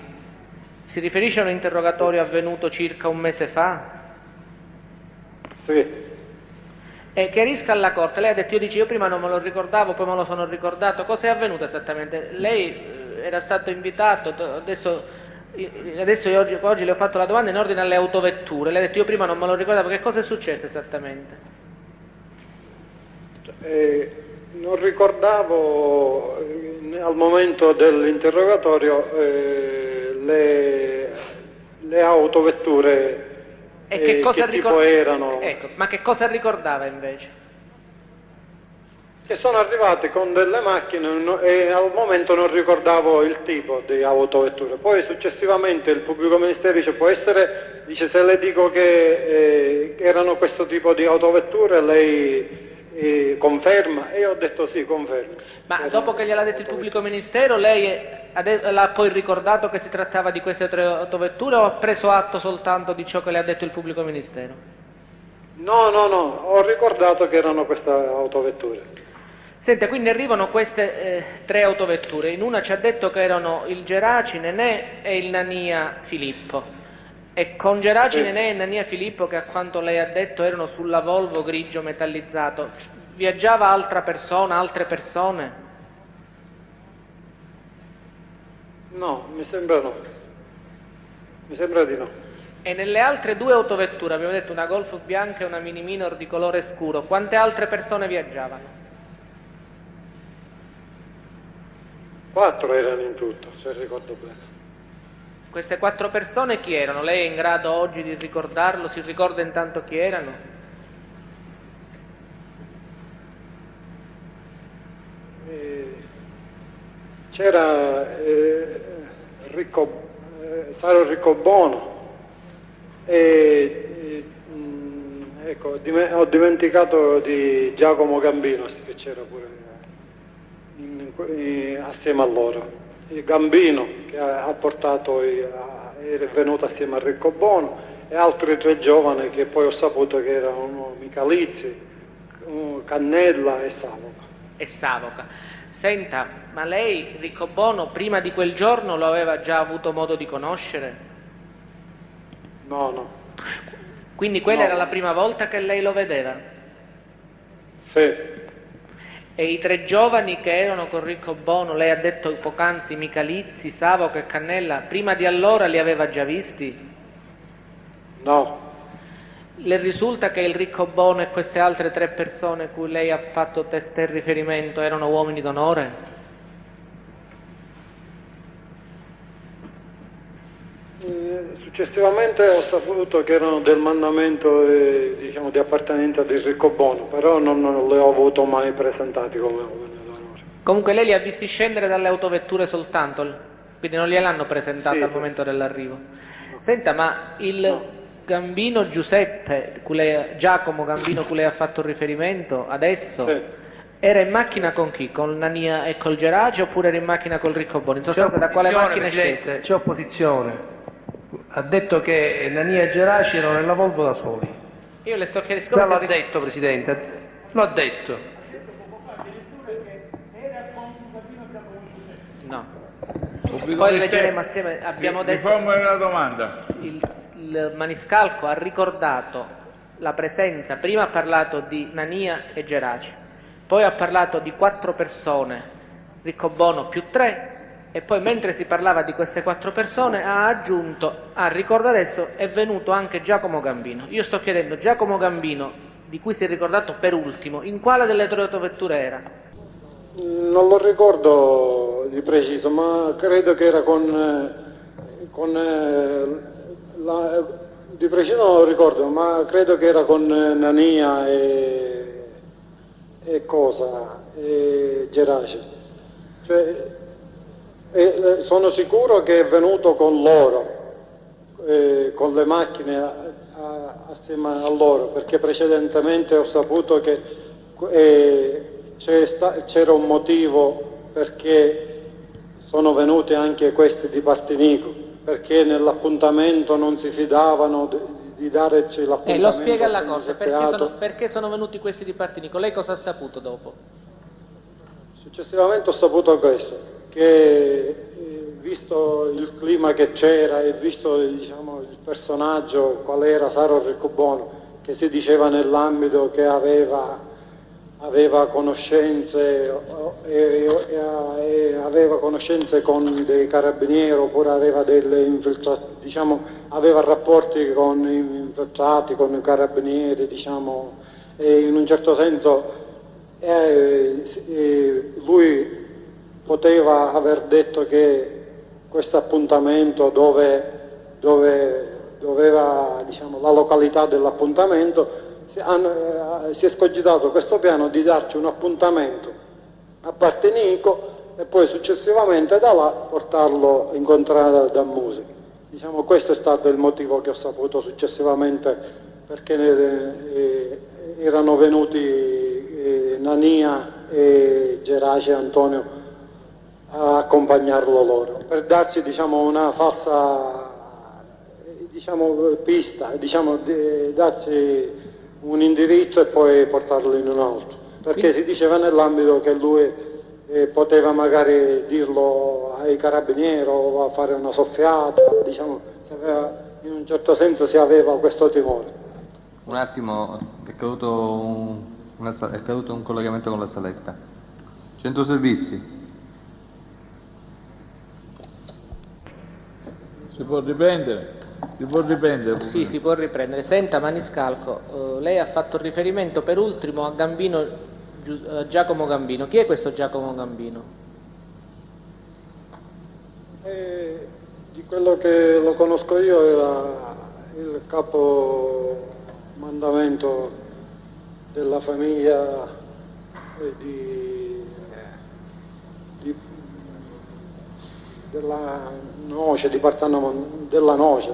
Si riferisce a un interrogatorio avvenuto circa un mese fa? Sì. E chiarisca alla Corte, lei ha detto, io dice, io prima non me lo ricordavo, poi me lo sono ricordato, cosa è avvenuto esattamente? Lei eh, era stato invitato, adesso, adesso io oggi, oggi le ho fatto la domanda in ordine alle autovetture, lei ha detto, io prima non me lo ricordavo, che cosa è successo esattamente? Eh, non ricordavo eh, al momento dell'interrogatorio eh, le, le autovetture E che eh, cosa che ricor- tipo erano, Ecco, ma che cosa ricordava invece? che sono arrivati con delle macchine e al momento non ricordavo il tipo di autovetture. Poi successivamente il pubblico ministero dice può essere, dice se le dico che eh, erano questo tipo di autovetture lei eh, conferma e ho detto sì, confermo. Ma Erano dopo che gliel'ha detto il pubblico ministero, lei l'ha poi ricordato che si trattava di queste tre autovetture o ha preso atto soltanto di ciò che le ha detto il pubblico ministero? No, no, no, ho ricordato che erano queste autovetture. Senta, quindi arrivano queste eh, tre autovetture. In una ci ha detto che erano il Geraci, Nenè e il Nania Filippo. E con Geraci, Sì. Nenè e Nania Filippo, che a quanto lei ha detto erano sulla Volvo grigio metallizzato, viaggiava altra persona, altre persone? No, mi sembra no. Mi sembra di no. E nelle altre due autovetture, abbiamo detto una Golf bianca e una Mini Minor di colore scuro, quante altre persone viaggiavano? Quattro erano in tutto, se ricordo bene. Queste quattro persone chi erano? Lei è in grado oggi di ricordarlo? Si ricorda intanto chi erano? Eh, C'era eh, Ricco, eh, Saro Riccobono e eh, ecco, ho dimenticato di Giacomo Gambino che c'era pure in- in- assieme a loro. Il Gambino che ha, portato, è venuto assieme a Riccobono e altri tre giovani che poi ho saputo che erano Michalizzi, Cannella e Savoca. E Savoca. Senta, ma lei Riccobono prima di quel giorno lo aveva già avuto modo di conoscere? No, no. Quindi quella No. era la prima volta che lei lo vedeva? Sì. E i tre giovani che erano con Riccobono, lei ha detto poc'anzi Michalizzi, Savoca e Cannella, prima di allora li aveva già visti? No, Le risulta che il Riccobono e queste altre tre persone cui lei ha fatto test e riferimento erano uomini d'onore? Eh, successivamente ho saputo che erano del mandamento eh, diciamo, di appartenenza di Riccobono, però non, non li ho avuto mai presentati come d'onore. Comunque lei li ha visti scendere dalle autovetture soltanto, quindi non gliel'hanno presentato Sì, al sì. momento dell'arrivo. Senta, ma il Gambino Giuseppe, cui lei- Giacomo Gambino cui lei ha fatto riferimento adesso, Sì. era in macchina con chi? Con Nania e col Geraci oppure era in macchina col Riccoboni? In sostanza da quale macchina è Presidente, sceso? C'è opposizione. Ha detto che Nania e Geraci erano nella Volvo da soli. Io le sto chiedendo, siccome l'ha detto, Presidente. Lo ha detto. No. Poi leggeremo assieme, abbiamo Mi- detto... Mi una domanda. il, il Maniscalco ha ricordato la presenza, prima ha parlato di Nania e Geraci, poi ha parlato di quattro persone, Riccobono più tre, e poi mentre si parlava di queste quattro persone ha aggiunto, ah ricordo adesso, è venuto anche Giacomo Gambino. Io sto chiedendo, Giacomo Gambino, di cui si è ricordato per ultimo, in quale delle tre autovetture era? Mm, Non lo ricordo di preciso, ma credo che era con, eh, con eh, la- di preciso non lo ricordo, ma credo che era con eh, Nania e, e cosa, e Geraci. Cioè, e, eh, sono sicuro che è venuto con loro, eh, con le macchine a- a- assieme a loro, perché precedentemente ho saputo che eh, c'era un motivo perché sono venuti anche questi di Partinico, perché nell'appuntamento non si fidavano di, di darci Eh, l'appuntamento. lo spiega alla Corte, perché sono, perché sono venuti questi di Partinico? Lei cosa ha saputo dopo? Successivamente ho saputo questo, che eh, visto il clima che c'era e visto diciamo, il personaggio qual era Saro Riccobono, che si diceva nell'ambito che aveva, aveva conoscenze, e, e, e aveva conoscenze con dei carabinieri oppure aveva, diciamo, aveva rapporti con infiltrati, con i carabinieri, diciamo, e in un certo senso eh, eh, lui poteva aver detto che questo appuntamento dove, dove doveva, diciamo, la località dell'appuntamento, si, eh, si, è scogitato questo piano di darci un appuntamento a Partenico e poi successivamente da là portarlo incontrare da Musi. Diciamo, questo è stato il motivo che ho saputo successivamente perché eh, erano venuti eh, Nania e Gerace Antonio a accompagnarlo loro, per darci diciamo, una falsa diciamo, pista, diciamo, darci un indirizzo e poi portarlo in un altro, perché si diceva nell'ambito che lui eh, poteva magari dirlo ai carabinieri o a fare una soffiata, diciamo, aveva, in un certo senso si aveva questo timore. Un attimo, è caduto un, una, è caduto un collegamento con la saletta. Centro servizi. Si può riprendere? Si può riprendere? Sì, si può riprendere. Senta Maniscalco, eh, lei ha fatto riferimento per ultimo a Gambino, eh, Giacomo Gambino. Chi è questo Giacomo Gambino? Eh, di quello che lo conosco io era il capo mandamento della famiglia di, di, della Noce, di Partano della Noce,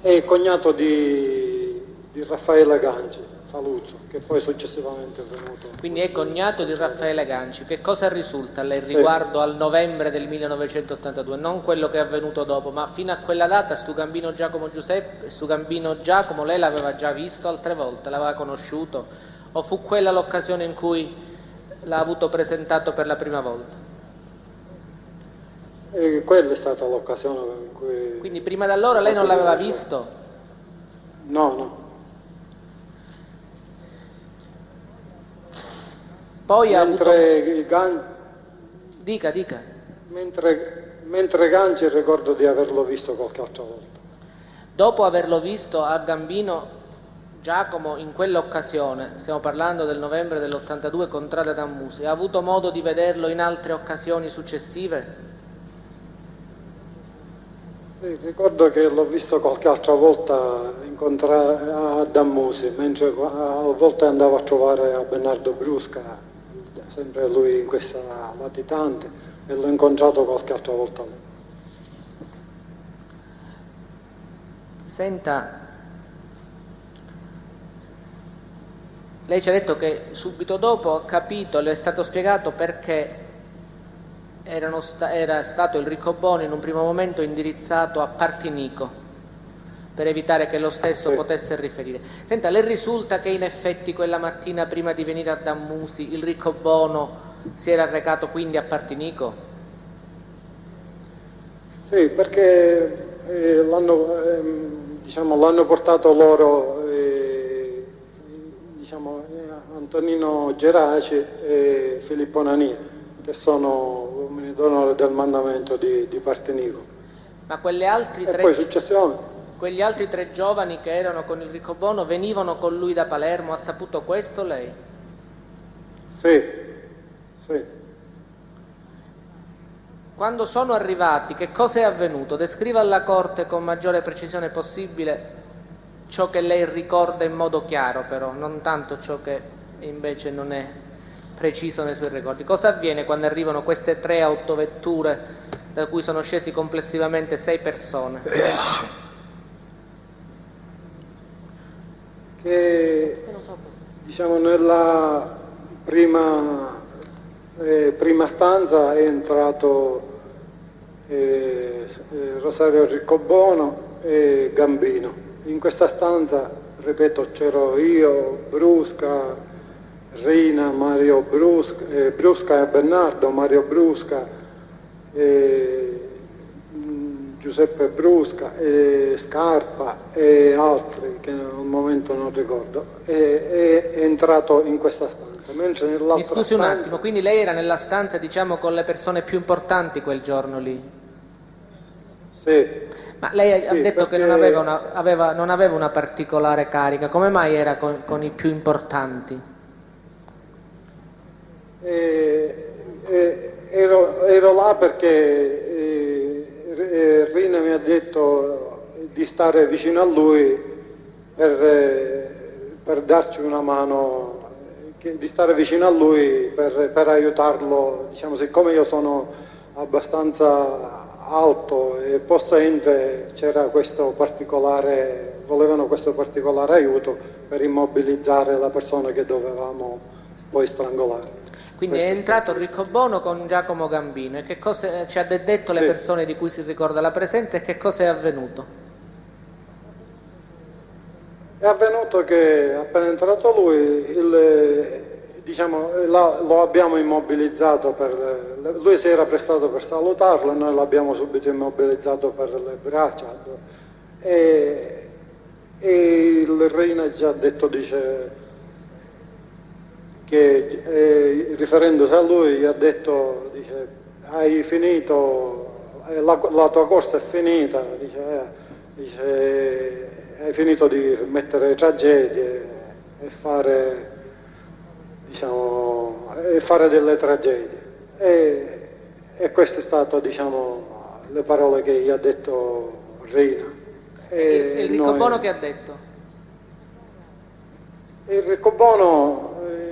è cognato di, di Raffaele Ganci, Faluzzo, che poi successivamente è venuto. Quindi è cognato di Raffaele Ganci. Che cosa risulta lei riguardo sì. al novembre del 1982? Non quello che è avvenuto dopo, ma fino a quella data su Gambino Giacomo Giuseppe, su Gambino Giacomo lei l'aveva già visto altre volte, l'aveva conosciuto? O fu quella l'occasione in cui l'ha avuto presentato per la prima volta? E quella è stata l'occasione in cui... Quindi prima da allora lei non l'aveva visto? No, no. Poi mentre ha avuto... Gan... Dica, dica. Mentre, mentre Ganci ricordo di averlo visto qualche altra volta. Dopo averlo visto a Gambino, Giacomo in quell'occasione, stiamo parlando del novembre dell'82 Contrada Dammusi, ha avuto modo di vederlo in altre occasioni successive? Sì, ricordo che l'ho visto qualche altra volta a Dammusi, mentre a volte andavo a trovare a Bernardo Brusca, sempre lui in questa latitante, e l'ho incontrato qualche altra volta lì. Senta, lei ci ha detto che subito dopo ha capito, le è stato spiegato perché sta, era stato il riccobono in un primo momento indirizzato a Partinico per evitare che lo stesso potesse riferire. Senta, le risulta che in effetti quella mattina prima di venire a Dammusi il riccobono si era recato quindi a Partinico? Sì, perché eh, l'hanno, eh, diciamo, l'hanno, portato loro, eh, diciamo, Antonino Geraci e Filippo Nania, che sono uomini d'onore del mandamento di, di Partinico. Ma quelle altre tre... Poi successivamente quegli altri tre giovani che erano con il riccobono venivano con lui da Palermo, ha saputo questo lei? Sì, sì. Quando sono arrivati, che cosa è avvenuto? Descriva alla Corte con maggiore precisione possibile ciò che lei ricorda in modo chiaro, però, non tanto ciò che invece non è preciso nei suoi ricordi. Cosa avviene quando arrivano queste tre autovetture da cui sono scesi complessivamente sei persone? [COUGHS] che diciamo, nella prima, eh, prima, stanza è entrato eh, eh, Rosario Riccobono e Gambino. In questa stanza, ripeto, c'ero io, Brusca, Rina, Mario Brusca, eh, Brusca e Bernardo, Mario Brusca, eh, mh, Giuseppe Brusca, eh, Scarpa e altri che al momento non ricordo, è, è entrato in questa stanza. Mentre Mi scusi un stanza- attimo, quindi lei era nella stanza diciamo con le persone più importanti quel giorno lì? Sì. Ma lei ha Sì, detto che non perché- aveva, una, aveva- non aveva una particolare carica, come mai era con, con i più importanti? Eh, eh, ero, ero là perché eh, eh, Rina mi ha detto di stare vicino a lui per, eh, per darci una mano, di stare vicino a lui per, per aiutarlo, diciamo, siccome io sono abbastanza alto e possente, c'era questo particolare, volevano questo particolare aiuto per immobilizzare la persona che dovevamo poi strangolare. Quindi Questo è entrato Riccobono con Giacomo Gambino e che cosa ci ha de- detto le Sì. persone di cui si ricorda la presenza e che cosa è avvenuto? È avvenuto che appena entrato lui, il, diciamo, la- lo abbiamo immobilizzato, per, lui si era prestato per salutarlo e noi l'abbiamo subito immobilizzato per le braccia e, e il Reina ci ha detto, dice, che eh, riferendosi a lui gli ha detto, dice, hai finito, eh, la, la tua corsa è finita, dice, eh, dice, hai finito di mettere tragedie e fare, diciamo, e fare delle tragedie. E, e queste sono state diciamo, le parole che gli ha detto Reina. E il il noi- Riccobono che ha detto? il Riccobono eh,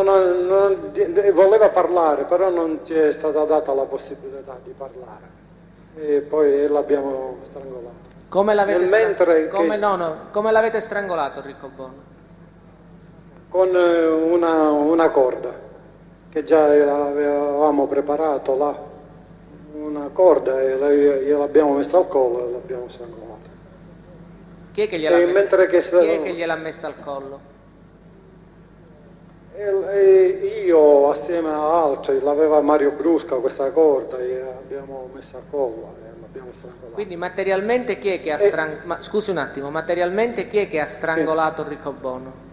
non non- voleva parlare, però non ci è stata data la possibilità di parlare. E poi l'abbiamo strangolato. Come l'avete, stra- mentre che- come, no, no, come l'avete strangolato il Riccobono? Con eh, una, una corda che già era- avevamo preparato là, una corda e la- gliel'abbiamo messa al collo e l'abbiamo strangolato. Chi è che gliel'ha, messa, che chi è che gliel'ha messa al collo? E, io assieme a altri, l'aveva Mario Brusca questa corda e l'abbiamo messa al collo e l'abbiamo strangolato. Quindi materialmente chi è che ha strangolato? Scusi un attimo, materialmente chi è che ha strangolato il Riccobono?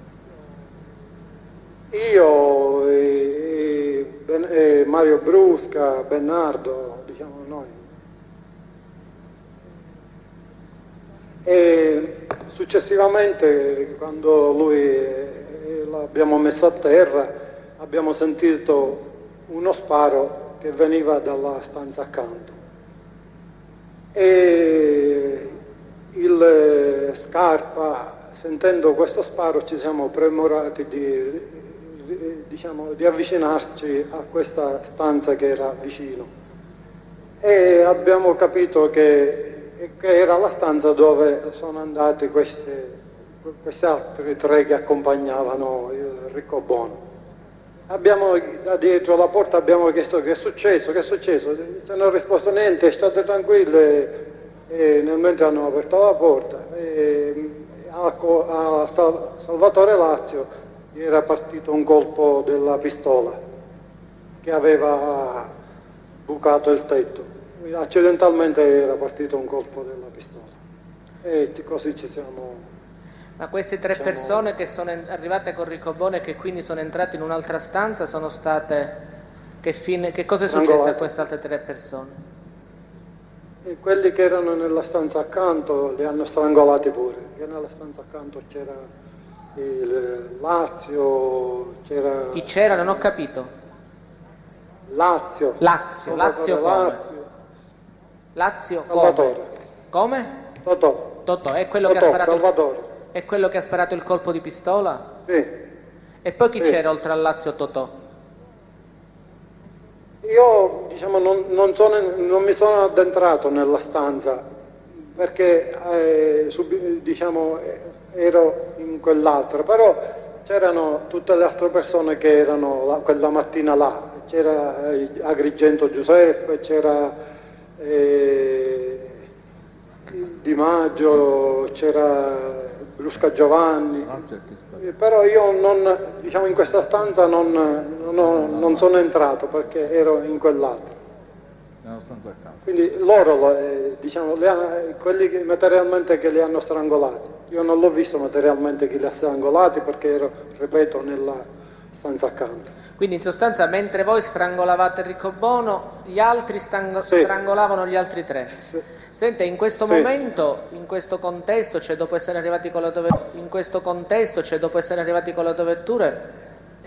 Io, e, e Ben- e Mario Brusca, Bernardo, diciamo noi. E successivamente, quando lui l'abbiamo messo a terra, abbiamo sentito uno sparo che veniva dalla stanza accanto. E il eh, Scarpa, sentendo questo sparo, ci siamo premurati di, di- diciamo, di avvicinarci a questa stanza che era vicino. E abbiamo capito che, che era la stanza dove sono andati queste- questi altri tre che accompagnavano il Riccobono. Abbiamo, da dietro la porta abbiamo chiesto che è successo, che è successo, ci hanno risposto niente, state tranquille, e nel mentre hanno aperto la porta. E a, a Sal- Salvatore Lazio gli era partito un colpo della pistola che aveva bucato il tetto. Accidentalmente era partito un colpo della pistola. E così ci siamo... Ma queste tre Diciamo- persone che sono arrivate con Riccobone e che quindi sono entrate in un'altra stanza sono state... Che, fine- che cosa è successo a queste altre tre persone? E quelli che erano nella stanza accanto li hanno strangolati pure, che nella stanza accanto c'era il Lazio, c'era Chi c'era? Non ho capito. Lazio, Lazio, Lazio come? Lazio, Lazio Salvatore, come? Come? Totò, Totò, è quello, che ha Totò, sparato, Salvatore, è quello che ha sparato il colpo di pistola? sì. E poi chi Sì. c'era oltre al Lazio Totò? Io diciamo, non, non sono- non mi sono addentrato nella stanza perché eh, subi- diciamo, eh, ero in quell'altra, però c'erano tutte le altre persone che erano là- quella mattina là, c'era eh, Agrigento Giuseppe, c'era eh, Di Maggio, c'era Brusca Giovanni, spazi. Eh, però io non, diciamo, in questa stanza non, non ho- non sono entrato perché ero in quell'altra. Accanto. Quindi loro, lo- eh, diciamo, ha- quelli che, materialmente che li hanno strangolati. Io non l'ho visto materialmente chi li ha strangolati perché ero, ripeto, nella stanza accanto. Quindi in sostanza mentre voi strangolavate Enrico Bono, gli altri stango- Sì. strangolavano gli altri tre. Sente, in questo Sì. momento, in questo contesto, cioè dopo essere arrivati con le autovetture, in questo contesto, cioè dopo essere arrivati con le autovetture,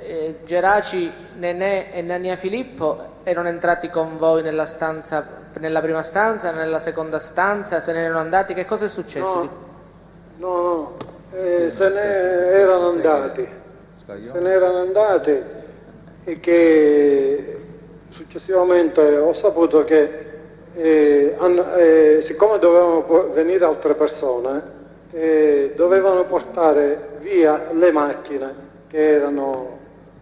eh, Geraci, Nenè e Nania Filippo erano entrati con voi nella stanza, nella prima stanza, nella seconda stanza, se ne erano andati, che cosa è successo? No, no, no, eh, se ne erano andati, se ne erano andati e che successivamente ho saputo che eh, eh, siccome dovevano venire altre persone, eh, dovevano portare via le macchine erano,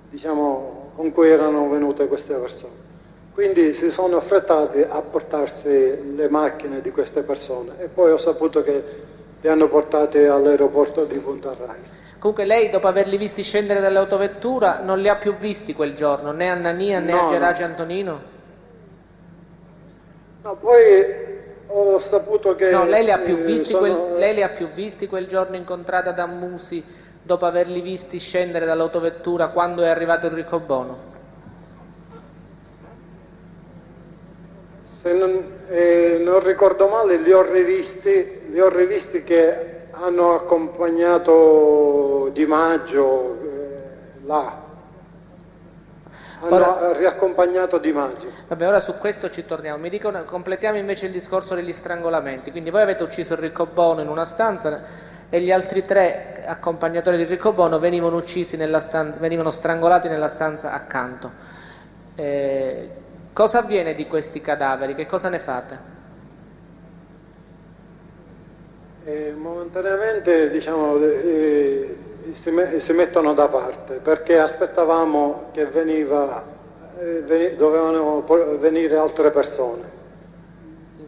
diciamo, con cui erano venute queste persone. Quindi si sono affrettati a portarsi le macchine di queste persone e poi ho saputo che li hanno portati all'aeroporto di Punta Rais. Comunque lei, dopo averli visti scendere dall'autovettura, non li ha più visti quel giorno, né Annania né No, a no. Geraci Antonino? No, poi ho saputo che... No, lei li, ha più eh, visti sono- quel, lei li ha più visti quel giorno incontrata da Musi dopo averli visti scendere dall'autovettura quando è arrivato Enrico Bono? Se non, eh, non ricordo male, li ho rivisti, li ho rivisti che hanno accompagnato Di Maggio eh, là. Hanno Ora- riaccompagnato Di Maggio. Vabbè, ora su questo ci torniamo. Mi dicono, completiamo invece il discorso degli strangolamenti. Quindi voi avete ucciso Enrico Bono in una stanza e gli altri tre accompagnatori di Enrico Bono venivano uccisi nella stanza, venivano strangolati nella stanza accanto. Eh, cosa avviene di questi cadaveri? Che cosa ne fate? Eh, momentaneamente diciamo, eh, si, me- si mettono da parte perché aspettavamo che veniva, eh, veni- dovevano venire altre persone.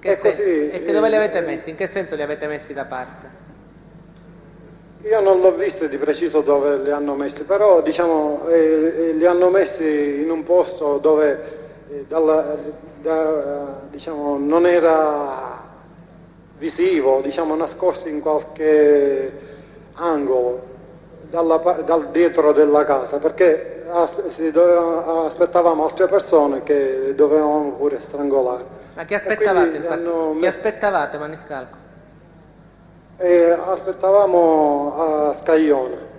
E così, e che dove li avete eh, messi? In che senso li avete messi da parte? Io non l'ho visto di preciso dove li hanno messi, però diciamo, eh, eh, li hanno messi in un posto dove eh, dalla- da- diciamo, non era visivo, diciamo, nascosti in qualche angolo dalla dal dietro della casa, perché si doveva- aspettavamo altre persone che dovevamo pure strangolare. Ma che aspettavate? hanno Che aspettavate, Maniscalco? E aspettavamo a Scaglione.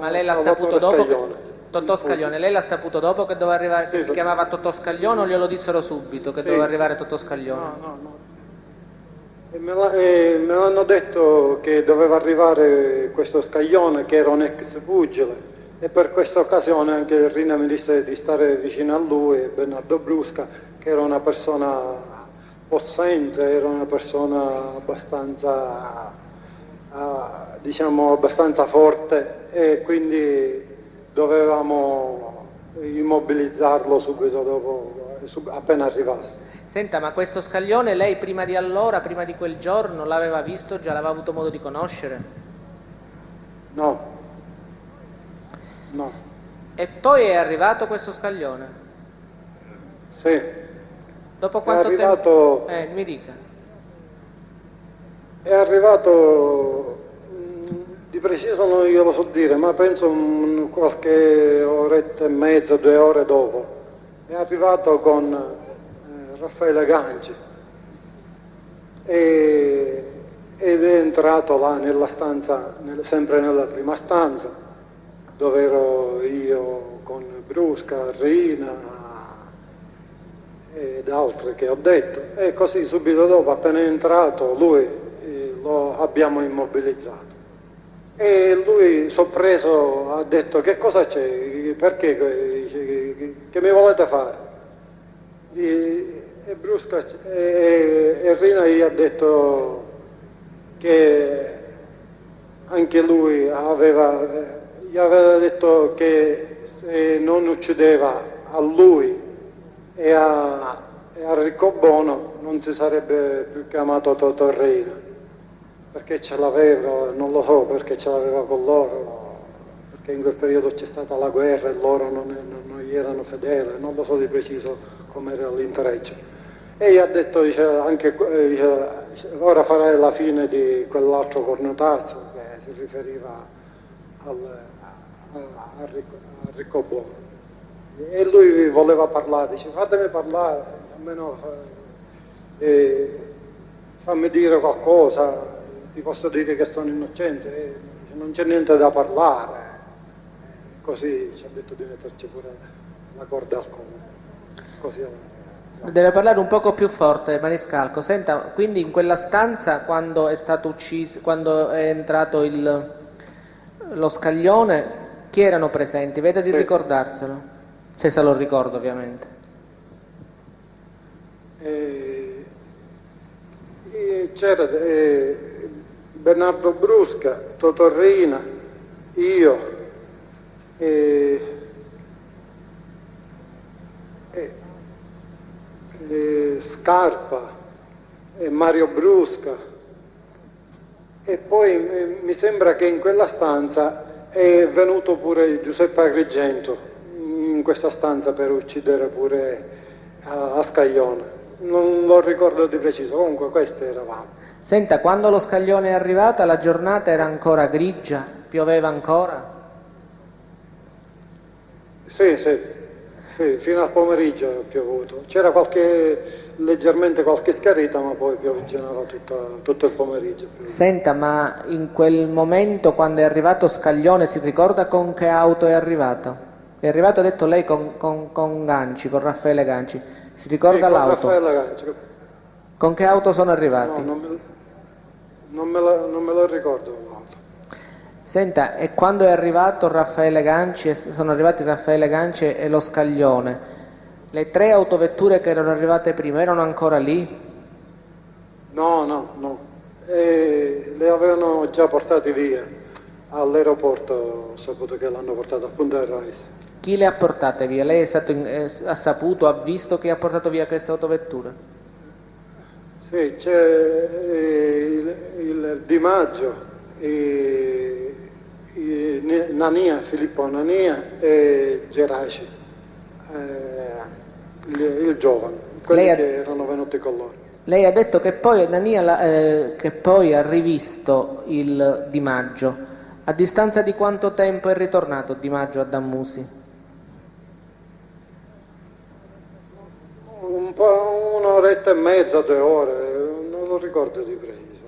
Ma lei l'ha saputo dopo? Che... Scaglione. Totò Scaglione, lei l'ha saputo dopo che doveva arrivare, che Sì, si chiamava Totò Scaglione o glielo dissero subito che Sì. doveva arrivare Totò Scaglione? No, no, no. Me, l'hanno detto che doveva arrivare questo Scaglione che era un ex pugile e per questa occasione anche Rina mi disse di stare vicino a lui Bernardo Brusca che era una persona possente, era una persona abbastanza ah, diciamo abbastanza forte e quindi dovevamo immobilizzarlo subito dopo, appena arrivasse. Senta, ma questo Scaglione lei prima di allora, prima di quel giorno, l'aveva visto già, l'aveva avuto modo di conoscere? No, no, E poi è arrivato questo Scaglione? sì, Dopo quanto arrivato- tempo? Eh, mi dica. è arrivato, mm, di preciso non glielo so dire, ma penso un- qualche oretta e mezza, due ore dopo. È arrivato con eh, Raffaele Ganci e- ed è entrato là nella stanza, nel- sempre nella prima stanza, dove ero io con Brusca, Rina, ed altre che ho detto. E così subito dopo appena è entrato lui eh, lo abbiamo immobilizzato. E lui sorpreso ha detto che cosa c'è? Perché Dice, che, che mi volete fare e Brusca e, e gli ha detto che anche lui aveva, eh, gli aveva detto che se non uccideva a lui e a, e a Riccobono non si sarebbe più chiamato Totorrina perché ce l'aveva, non lo so perché ce l'aveva con loro, perché in quel periodo c'è stata la guerra e loro non, non, non gli erano fedeli, non lo so di preciso come era l'intreccio. E gli ha detto, dice, anche, eh, dice, ora farai la fine di quell'altro cornutazzo che si riferiva al, a, a, Ricco, a Riccobono. E lui voleva parlare, dice fatemi parlare, almeno eh, fammi dire qualcosa, ti posso dire che sono innocente, eh, non c'è niente da parlare. Eh, così ci ha detto di metterci pure la corda al collo. Così Deve parlare un poco più forte, Maniscalco. Senta, quindi in quella stanza quando è stato ucciso, quando è entrato il, lo scaglione, chi erano presenti? Vede di sì. ricordarselo, se se lo ricordo ovviamente. Eh, eh c'era eh, Bernardo Brusca, Totorrina, io, eh, eh, Scarpa, Mario Brusca e poi mi sembra che in quella stanza è venuto pure Giuseppe Agrigento in questa stanza per uccidere pure a, a Scaglione. Non lo ricordo di preciso, comunque questo eravamo. Senta, quando lo scaglione è arrivato la giornata era ancora grigia, pioveva ancora? Sì, sì, sì fino al pomeriggio è piovuto. C'era qualche, leggermente qualche scarita, ma poi pioviggiava tutto, tutto il pomeriggio. Senta, ma in quel momento quando è arrivato Scaglione si ricorda con che auto è arrivato? È arrivato, ha detto lei, con, con, con Ganci, con Raffaele Ganci. Si ricorda sì, l'auto? Raffaele Ganci. Con che auto sono arrivati? No, non non me, la, non me lo ricordo. Senta, e quando è arrivato Raffaele Ganci, sono arrivati Raffaele Ganci e lo Scaglione, le tre autovetture che erano arrivate prima erano ancora lì? No, no, no. E le avevano già portate via all'aeroporto, ho saputo che l'hanno portato a Punta del Rais. Chi le ha portate via? Lei in, ha saputo, ha visto chi ha portato via queste autovetture? Sì, c'è eh, il, il, Di Maggio, e, e, Nania, Filippo Nania e Geraci, eh, il, il, giovane, quelli ha, che erano venuti con loro. Lei ha detto che poi Nania eh, che poi ha rivisto il Di Maggio. A distanza di quanto tempo è ritornato Di Maggio a Dammusi? Un po' un'oretta e mezza, due ore, non lo ricordo di preciso,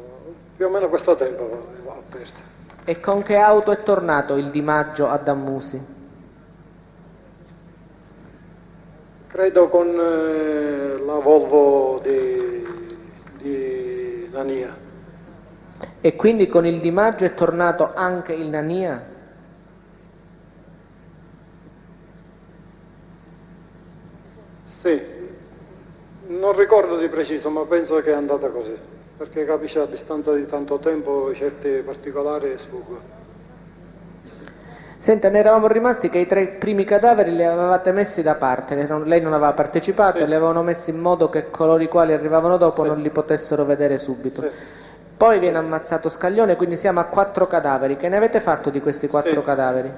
più o meno questo tempo va, va perso. E con che auto è tornato il Di Maggio a Dammusi? Credo con eh, la Volvo di, di Nania. E quindi con il Di Maggio è tornato anche il Nania? Sì. Non ricordo di preciso, ma penso che è andata così, perché capisce a distanza di tanto tempo certi particolari sfuggono. Senta, ne eravamo rimasti che i tre primi cadaveri li avevate messi da parte, lei non aveva partecipato, sì. li avevano messi in modo che coloro i quali arrivavano dopo sì. non li potessero vedere subito. Sì. Poi viene ammazzato Scaglione, quindi siamo a quattro cadaveri. Che ne avete fatto di questi quattro cadaveri?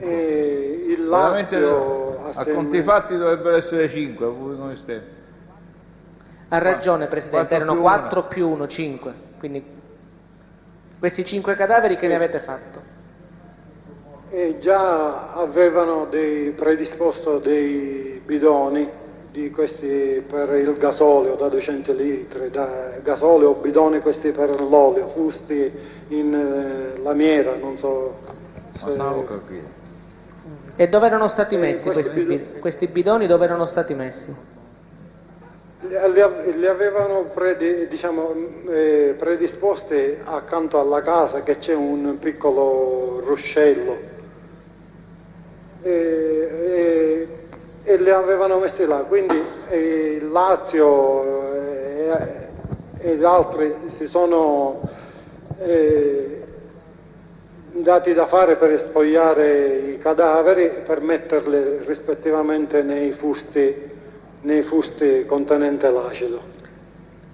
E il Lazio a conti fatti dovrebbero essere 5, pubblico ministero. Ha ragione Presidente, erano 4 più 1, 5. Quindi questi 5 cadaveri sì. che ne avete fatto? E già avevano dei, predisposto dei bidoni di questi per il gasolio da 200 litri, da gasolio, bidoni questi per l'olio, fusti in eh, lamiera, non so se... E dove erano stati messi questi, bidoni. questi bidoni? Dove erano stati messi? Li avevano predi, diciamo, eh, predisposti accanto alla casa che c'è un piccolo ruscello e, e, e, li avevano messi là. Quindi eh, Lazio e, e, gli altri si sono eh, dati da fare per spogliare i cadaveri per metterli rispettivamente nei fusti, nei fusti contenenti l'acido.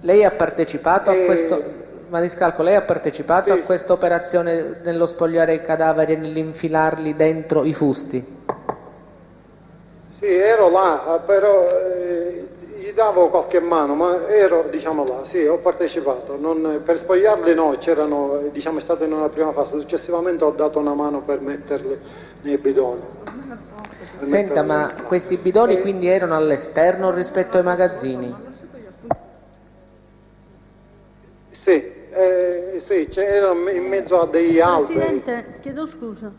Lei ha partecipato e... a questo? Maniscalco, lei ha partecipato Sì, a questa operazione nello spogliare i cadaveri e nell'infilarli dentro i fusti? Sì, ero là, però eh, gli davo qualche mano, ma ero diciamo là, sì, ho partecipato. Non- per spogliarli no, c'erano, eh, diciamo, è stato in una prima fase, successivamente ho dato una mano per metterli nei bidoni. Senta, ma questi bidoni Eh, quindi erano all'esterno rispetto ai magazzini? Sì, eh, sì, c'erano in mezzo a degli alberi. Presidente, chiedo scusa.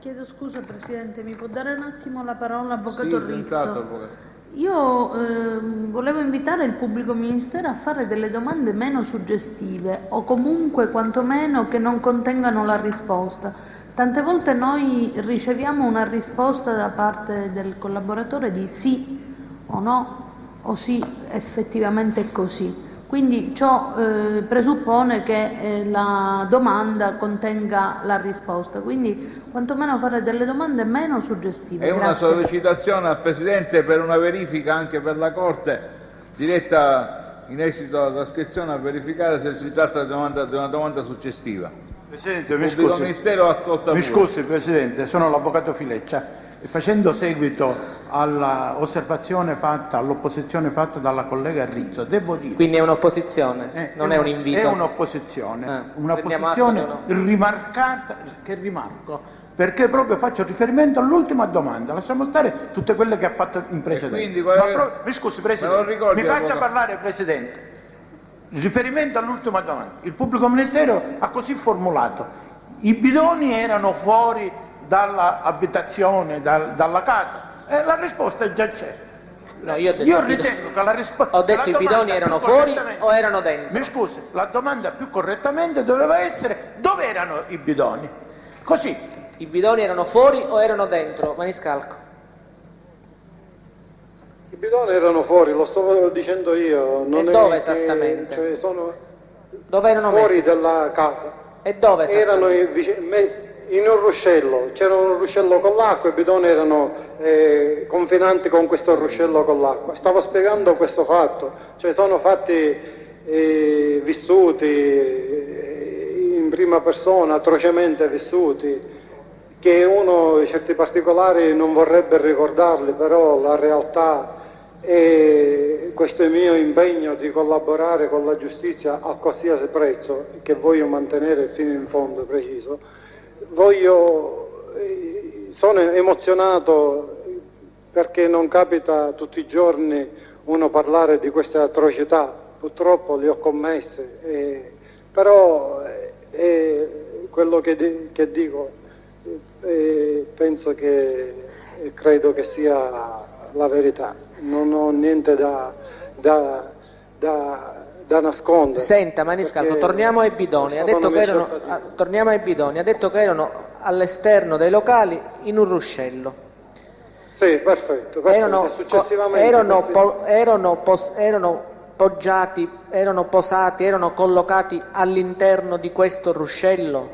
Chiedo scusa Presidente, mi può dare un attimo la parola Avvocato Sì, Rizzo? avvocato. Io ehm, volevo invitare il pubblico ministero a fare delle domande meno suggestive o comunque quantomeno che non contengano la risposta. Tante volte noi riceviamo una risposta da parte del collaboratore di sì o no o sì, effettivamente è così. Quindi ciò eh, presuppone che eh, la domanda contenga la risposta, quindi quantomeno fare delle domande meno suggestive. È una Grazie. sollecitazione al Presidente per una verifica anche per la Corte diretta in esito alla trascrizione a verificare se si tratta di una domanda, di una domanda successiva. Presidente, mi scusi. ministero ascolta Mi scusi Presidente, sono l'avvocato Fileccia e facendo seguito all'osservazione fatta, all'opposizione fatta dalla collega Rizzo, devo dire... Quindi è un'opposizione, eh, non è un invito. È un'opposizione, Eh, una prendiamo posizione atto che rimarcata, che rimarco, perché proprio faccio riferimento all'ultima domanda, lasciamo stare tutte quelle che ha fatto in precedenza. quindi quella Ma che- pro- mi scusi Presidente, mi faccia parlare Presidente. Riferimento all'ultima domanda, il pubblico ministero ha così formulato, i bidoni erano fuori dall'abitazione, dal- dalla casa, e la risposta già c'è. No, io detto Io ritengo che la risposta... Ho detto i bidoni erano fuori o erano dentro? Mi scusi, la domanda più correttamente doveva essere dove erano i bidoni? Così, I bidoni erano fuori o erano dentro? Maniscalco. I bidoni erano fuori, lo sto dicendo io. Non E dove che- esattamente? cioè, sono Dove erano fuori messi? dalla casa. E dove Erano in, in un ruscello, c'era un ruscello con l'acqua e i bidoni erano eh, confinanti con questo ruscello con l'acqua. Stavo spiegando questo fatto, cioè sono fatti eh, vissuti eh, in prima persona, atrocemente vissuti, che uno certi particolari non vorrebbe ricordarli, però la realtà e questo è il mio impegno di collaborare con la giustizia a qualsiasi prezzo, che voglio mantenere fino in fondo preciso. Voglio, sono emozionato perché non capita tutti i giorni uno parlare di queste atrocità, purtroppo le ho commesse, eh, però eh, quello che, di- che dico. Eh, penso che credo che sia la verità, non ho niente da, da- da- da nascondere. Senta Maniscalco, torniamo ai bidoni. Ha detto erano, a torniamo ai bidoni. Ha detto che erano all'esterno dei locali in un ruscello. Sì, perfetto, perfetto. Erano, successivamente erano po- erano pos- erano poggiati, erano posati, erano collocati all'interno di questo ruscello.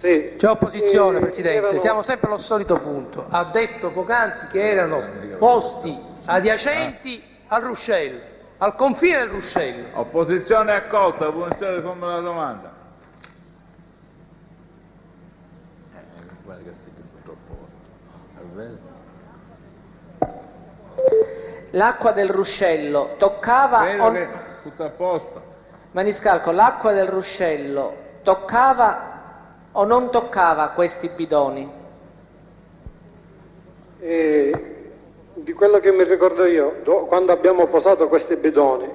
Sì, C'è opposizione, eh, Presidente, erano- siamo sempre allo solito punto. Ha detto poc'anzi che erano posti adiacenti al ruscello, al confine del ruscello. Opposizione accolta, Ministero riforma la domanda. L'acqua del ruscello toccava Credo o- che tutto a posto. Maniscalco, l'acqua del ruscello toccava o non toccava questi bidoni? Eh, di quello che mi ricordo io, do- quando abbiamo posato questi bidoni,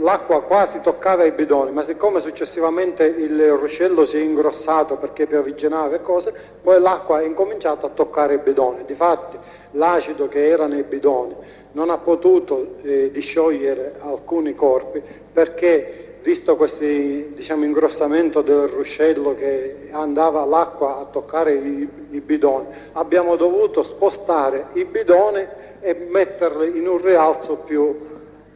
l'acqua quasi toccava i bidoni, ma siccome successivamente il ruscello si è ingrossato perché piovigginava e cose, poi l'acqua ha incominciato a toccare i bidoni. Difatti l'acido che era nei bidoni non ha potuto eh, disciogliere alcuni corpi perché visto questo diciamo, ingrossamento del ruscello che andava l'acqua a toccare i, i bidoni, abbiamo dovuto spostare i bidoni e metterli in un rialzo più,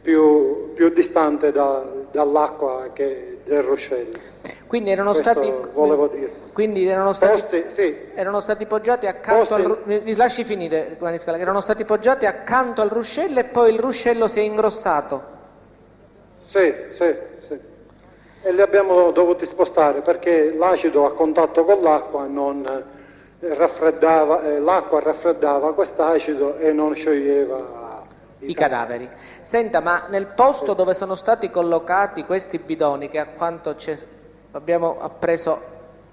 più- più distante da- dall'acqua che del ruscello. Quindi erano Questo stati, volevo dire. quindi erano stati, Posti, sì, erano stati poggiati accanto Posti- al mi, lasci finire, erano stati poggiati accanto al ruscello e poi il ruscello si è ingrossato. Sì, sì, sì. E li abbiamo dovuti spostare perché l'acido a contatto con l'acqua non eh, raffreddava, eh, l'acqua raffreddava quest'acido e non scioglieva i, i cadaveri. Senta, ma nel posto dove sono stati collocati questi bidoni, che a quanto abbiamo appreso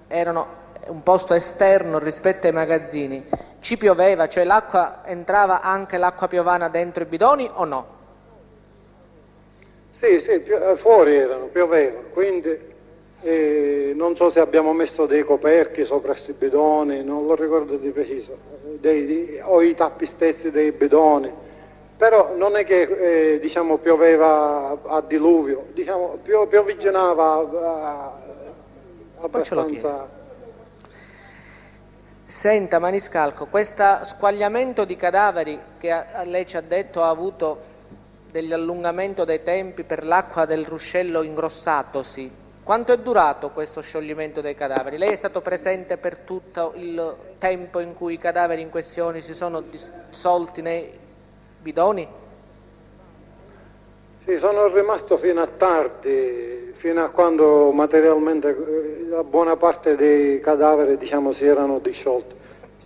erano un posto esterno rispetto ai magazzini, ci pioveva, cioè l'acqua entrava anche l'acqua piovana dentro i bidoni o no? Sì, sì, eh, fuori erano, pioveva, quindi eh, non so se abbiamo messo dei coperchi sopra questi bidoni, non lo ricordo di preciso, dei, o i tappi stessi dei bidoni, però non è che eh, diciamo, pioveva a diluvio, diciamo, pio, piovigginava eh, abbastanza... Senta Maniscalco, questo squagliamento di cadaveri che lei ci ha detto ha avuto degli allungamento dei tempi per l'acqua del ruscello ingrossatosi, quanto è durato questo scioglimento dei cadaveri? Lei è stato presente per tutto il tempo in cui i cadaveri in questione si sono dissolti nei bidoni? Sì, sono rimasto fino a tardi, fino a quando materialmente eh, la buona parte dei cadaveri diciamo, si erano disciolti.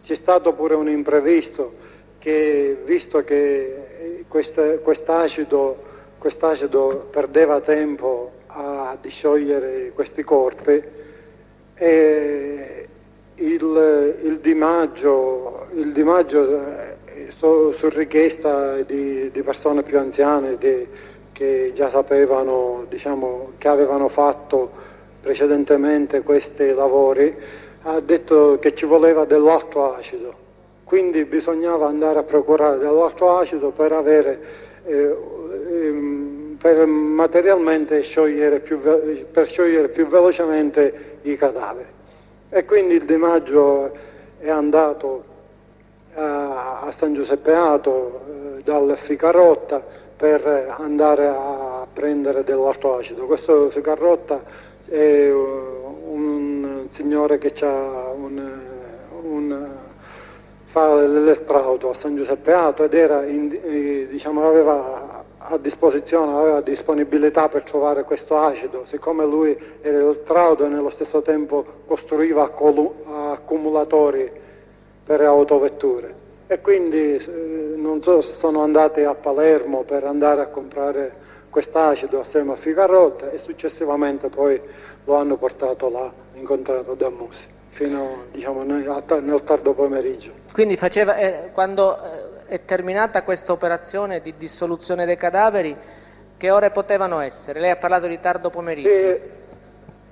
C'è stato pure un imprevisto che visto che eh, quest'acido, quest'acido perdeva tempo a disciogliere questi corpi e il, il Di Maggio, il Di Maggio eh, su, su richiesta di, di, persone più anziane di, che già sapevano, diciamo, che avevano fatto precedentemente questi lavori, ha detto che ci voleva dell'altro acido, quindi bisognava andare a procurare dell'altro acido per, avere, eh, ehm, per materialmente sciogliere più, per sciogliere più velocemente i cadaveri. E quindi il Di Maggio è andato a, a San Giuseppe Ato eh, dal Ficarotta per andare a prendere dell'altro acido. Questo Ficarrotta è un signore che un, un, fa l'elettrauto a San Giuseppe Ato ed in, eh, diciamo, aveva a disposizione, aveva disponibilità per trovare questo acido, siccome lui era elettrauto e nello stesso tempo costruiva accumulatori per autovetture. E quindi non so sono andati a Palermo per andare a comprare quest'acido assieme a Figarotta e successivamente poi lo hanno portato là, incontrato da Musi, fino diciamo, nel tardo pomeriggio. Quindi faceva, eh, quando eh, è terminata questa operazione di dissoluzione dei cadaveri, che ore potevano essere? Lei ha parlato di tardo pomeriggio. Sì,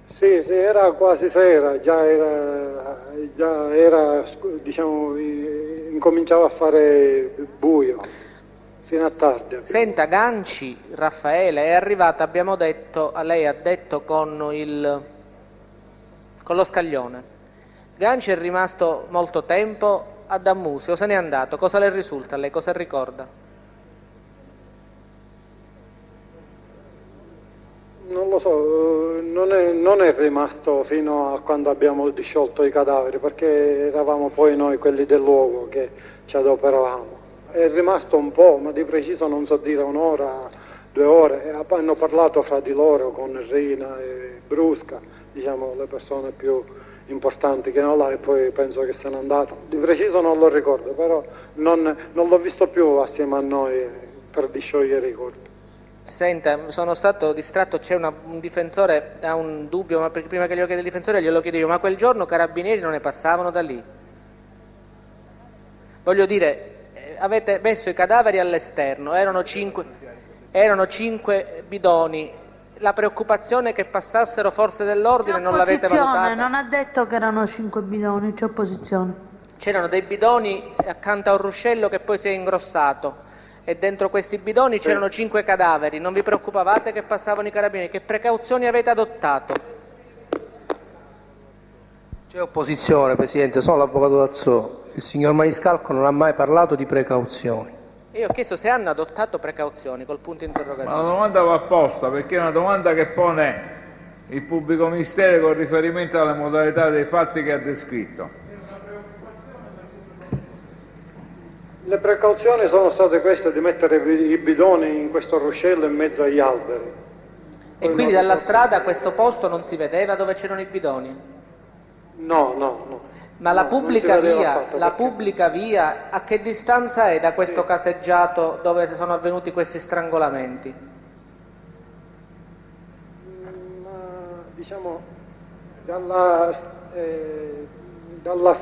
sì, sì, era quasi sera, già era, già era diciamo, incominciava a fare buio, fino a tardi. Senta, Ganci, Raffaele, è arrivata, abbiamo detto, lei ha detto con, il, con lo scaglione. Ganci è rimasto molto tempo a Dammusio, se n'è andato, cosa le risulta a lei, cosa ricorda? Non lo so, non è, non è, rimasto fino a quando abbiamo disciolto i cadaveri perché eravamo poi noi quelli del luogo che ci adoperavamo. È rimasto un po', ma di preciso non so dire un'ora, due ore. Hanno parlato fra di loro con Rina e Brusca, diciamo le persone più importanti che erano là e poi penso che se n'è andato. Di preciso non lo ricordo, però non, non l'ho visto più assieme a noi per disciogliere i corpi. Senta, sono stato distratto, c'è una, un difensore, ha un dubbio, ma prima che glielo chieda il difensore glielo chiedo io, ma quel giorno carabinieri non ne passavano da lì? Voglio dire, eh, avete messo i cadaveri all'esterno, erano cinque, erano cinque bidoni, la preoccupazione che passassero forze dell'ordine non l'avete valutata? non ha detto che erano cinque bidoni, c'è opposizione. C'erano dei bidoni accanto a un ruscello che poi si è ingrossato e dentro questi bidoni c'erano cinque cadaveri, non vi preoccupavate che passavano i carabinieri, che precauzioni avete adottato? C'è opposizione Presidente, sono l'avvocato D'Azzò, il signor Maniscalco non ha mai parlato di precauzioni. Io ho chiesto se hanno adottato precauzioni col punto interrogativo. Ma la domanda va apposta perché è una domanda che pone il pubblico ministero con riferimento alle modalità dei fatti che ha descritto. Le precauzioni sono state queste di mettere i bidoni in questo ruscello in mezzo agli alberi E quindi dalla strada questo posto non si vedeva dove c'erano i bidoni? No, no, no. Ma la No, pubblica via, affatto, la perché- pubblica via, a che distanza è da questo caseggiato dove sono avvenuti questi strangolamenti? Ma, diciamo, dalla, eh, dalla-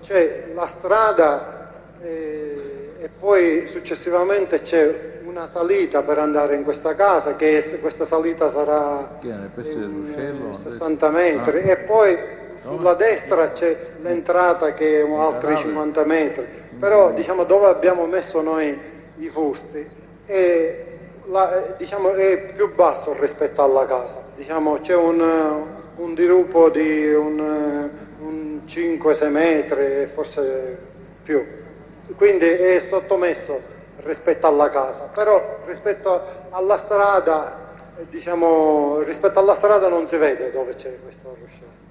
c'è la strada eh, e poi successivamente c'è una salita per andare in questa casa, che è- questa salita sarà eh, 60 metri e poi sulla destra c'è l'entrata che è altri 50 metri, però diciamo dove abbiamo messo noi i fusti è, la- eh, diciamo, è più basso rispetto alla casa, diciamo, c'è un, eh, un dirupo di un, eh, un 5-6 metri forse più, quindi è sottomesso rispetto alla casa, però rispetto alla strada, diciamo, rispetto alla strada non si vede dove c'è questo ruscello.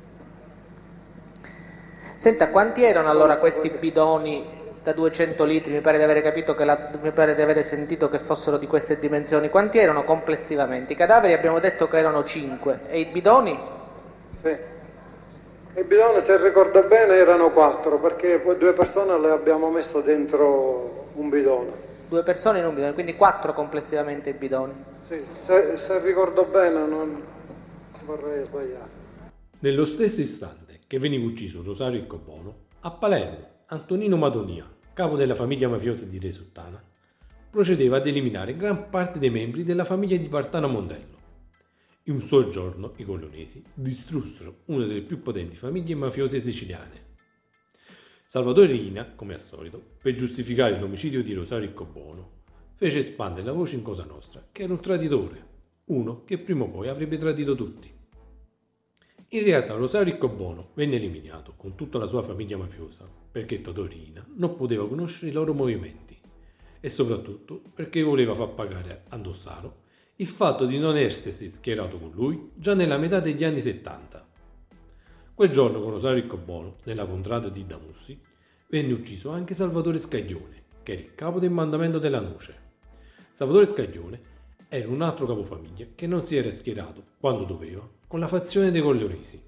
Senta, quanti erano allora questi bidoni da 200 litri? Mi pare di avere capito che la- mi pare di avere sentito che fossero di queste dimensioni. Quanti erano complessivamente? I cadaveri abbiamo detto che erano 5 e i bidoni? Sì. I bidoni, se ricordo bene, erano quattro, perché poi due persone le abbiamo messo dentro un bidone. Due persone in un bidone, quindi 4 complessivamente i bidoni. Sì, se, se ricordo bene non vorrei sbagliare. Nello stesso istante che veniva ucciso Rosario Iccobono, a Palermo Antonino Madonia, capo della famiglia mafiosa di Resuttana, procedeva ad eliminare gran parte dei membri della famiglia di Partano Mondello. In un solo giorno i colonesi distrussero una delle più potenti famiglie mafiose siciliane. Salvatore Rina, come al solito, per giustificare l'omicidio di Rosario Iccobono, fece espandere la voce in Cosa Nostra che era un traditore, uno che prima o poi avrebbe tradito tutti. In realtà Rosario Iccobono venne eliminato con tutta la sua famiglia mafiosa perché Todorina non poteva conoscere i loro movimenti e soprattutto perché voleva far pagare a Dossaro il fatto di non essersi schierato con lui già nella metà degli anni 70. Quel giorno con Rosario Iccobono, nella contrada di Damussi, venne ucciso anche Salvatore Scaglione, che era il capo del mandamento della Noce. Salvatore Scaglione era un altro capofamiglia che non si era schierato, quando doveva, con la fazione dei Corleonesi.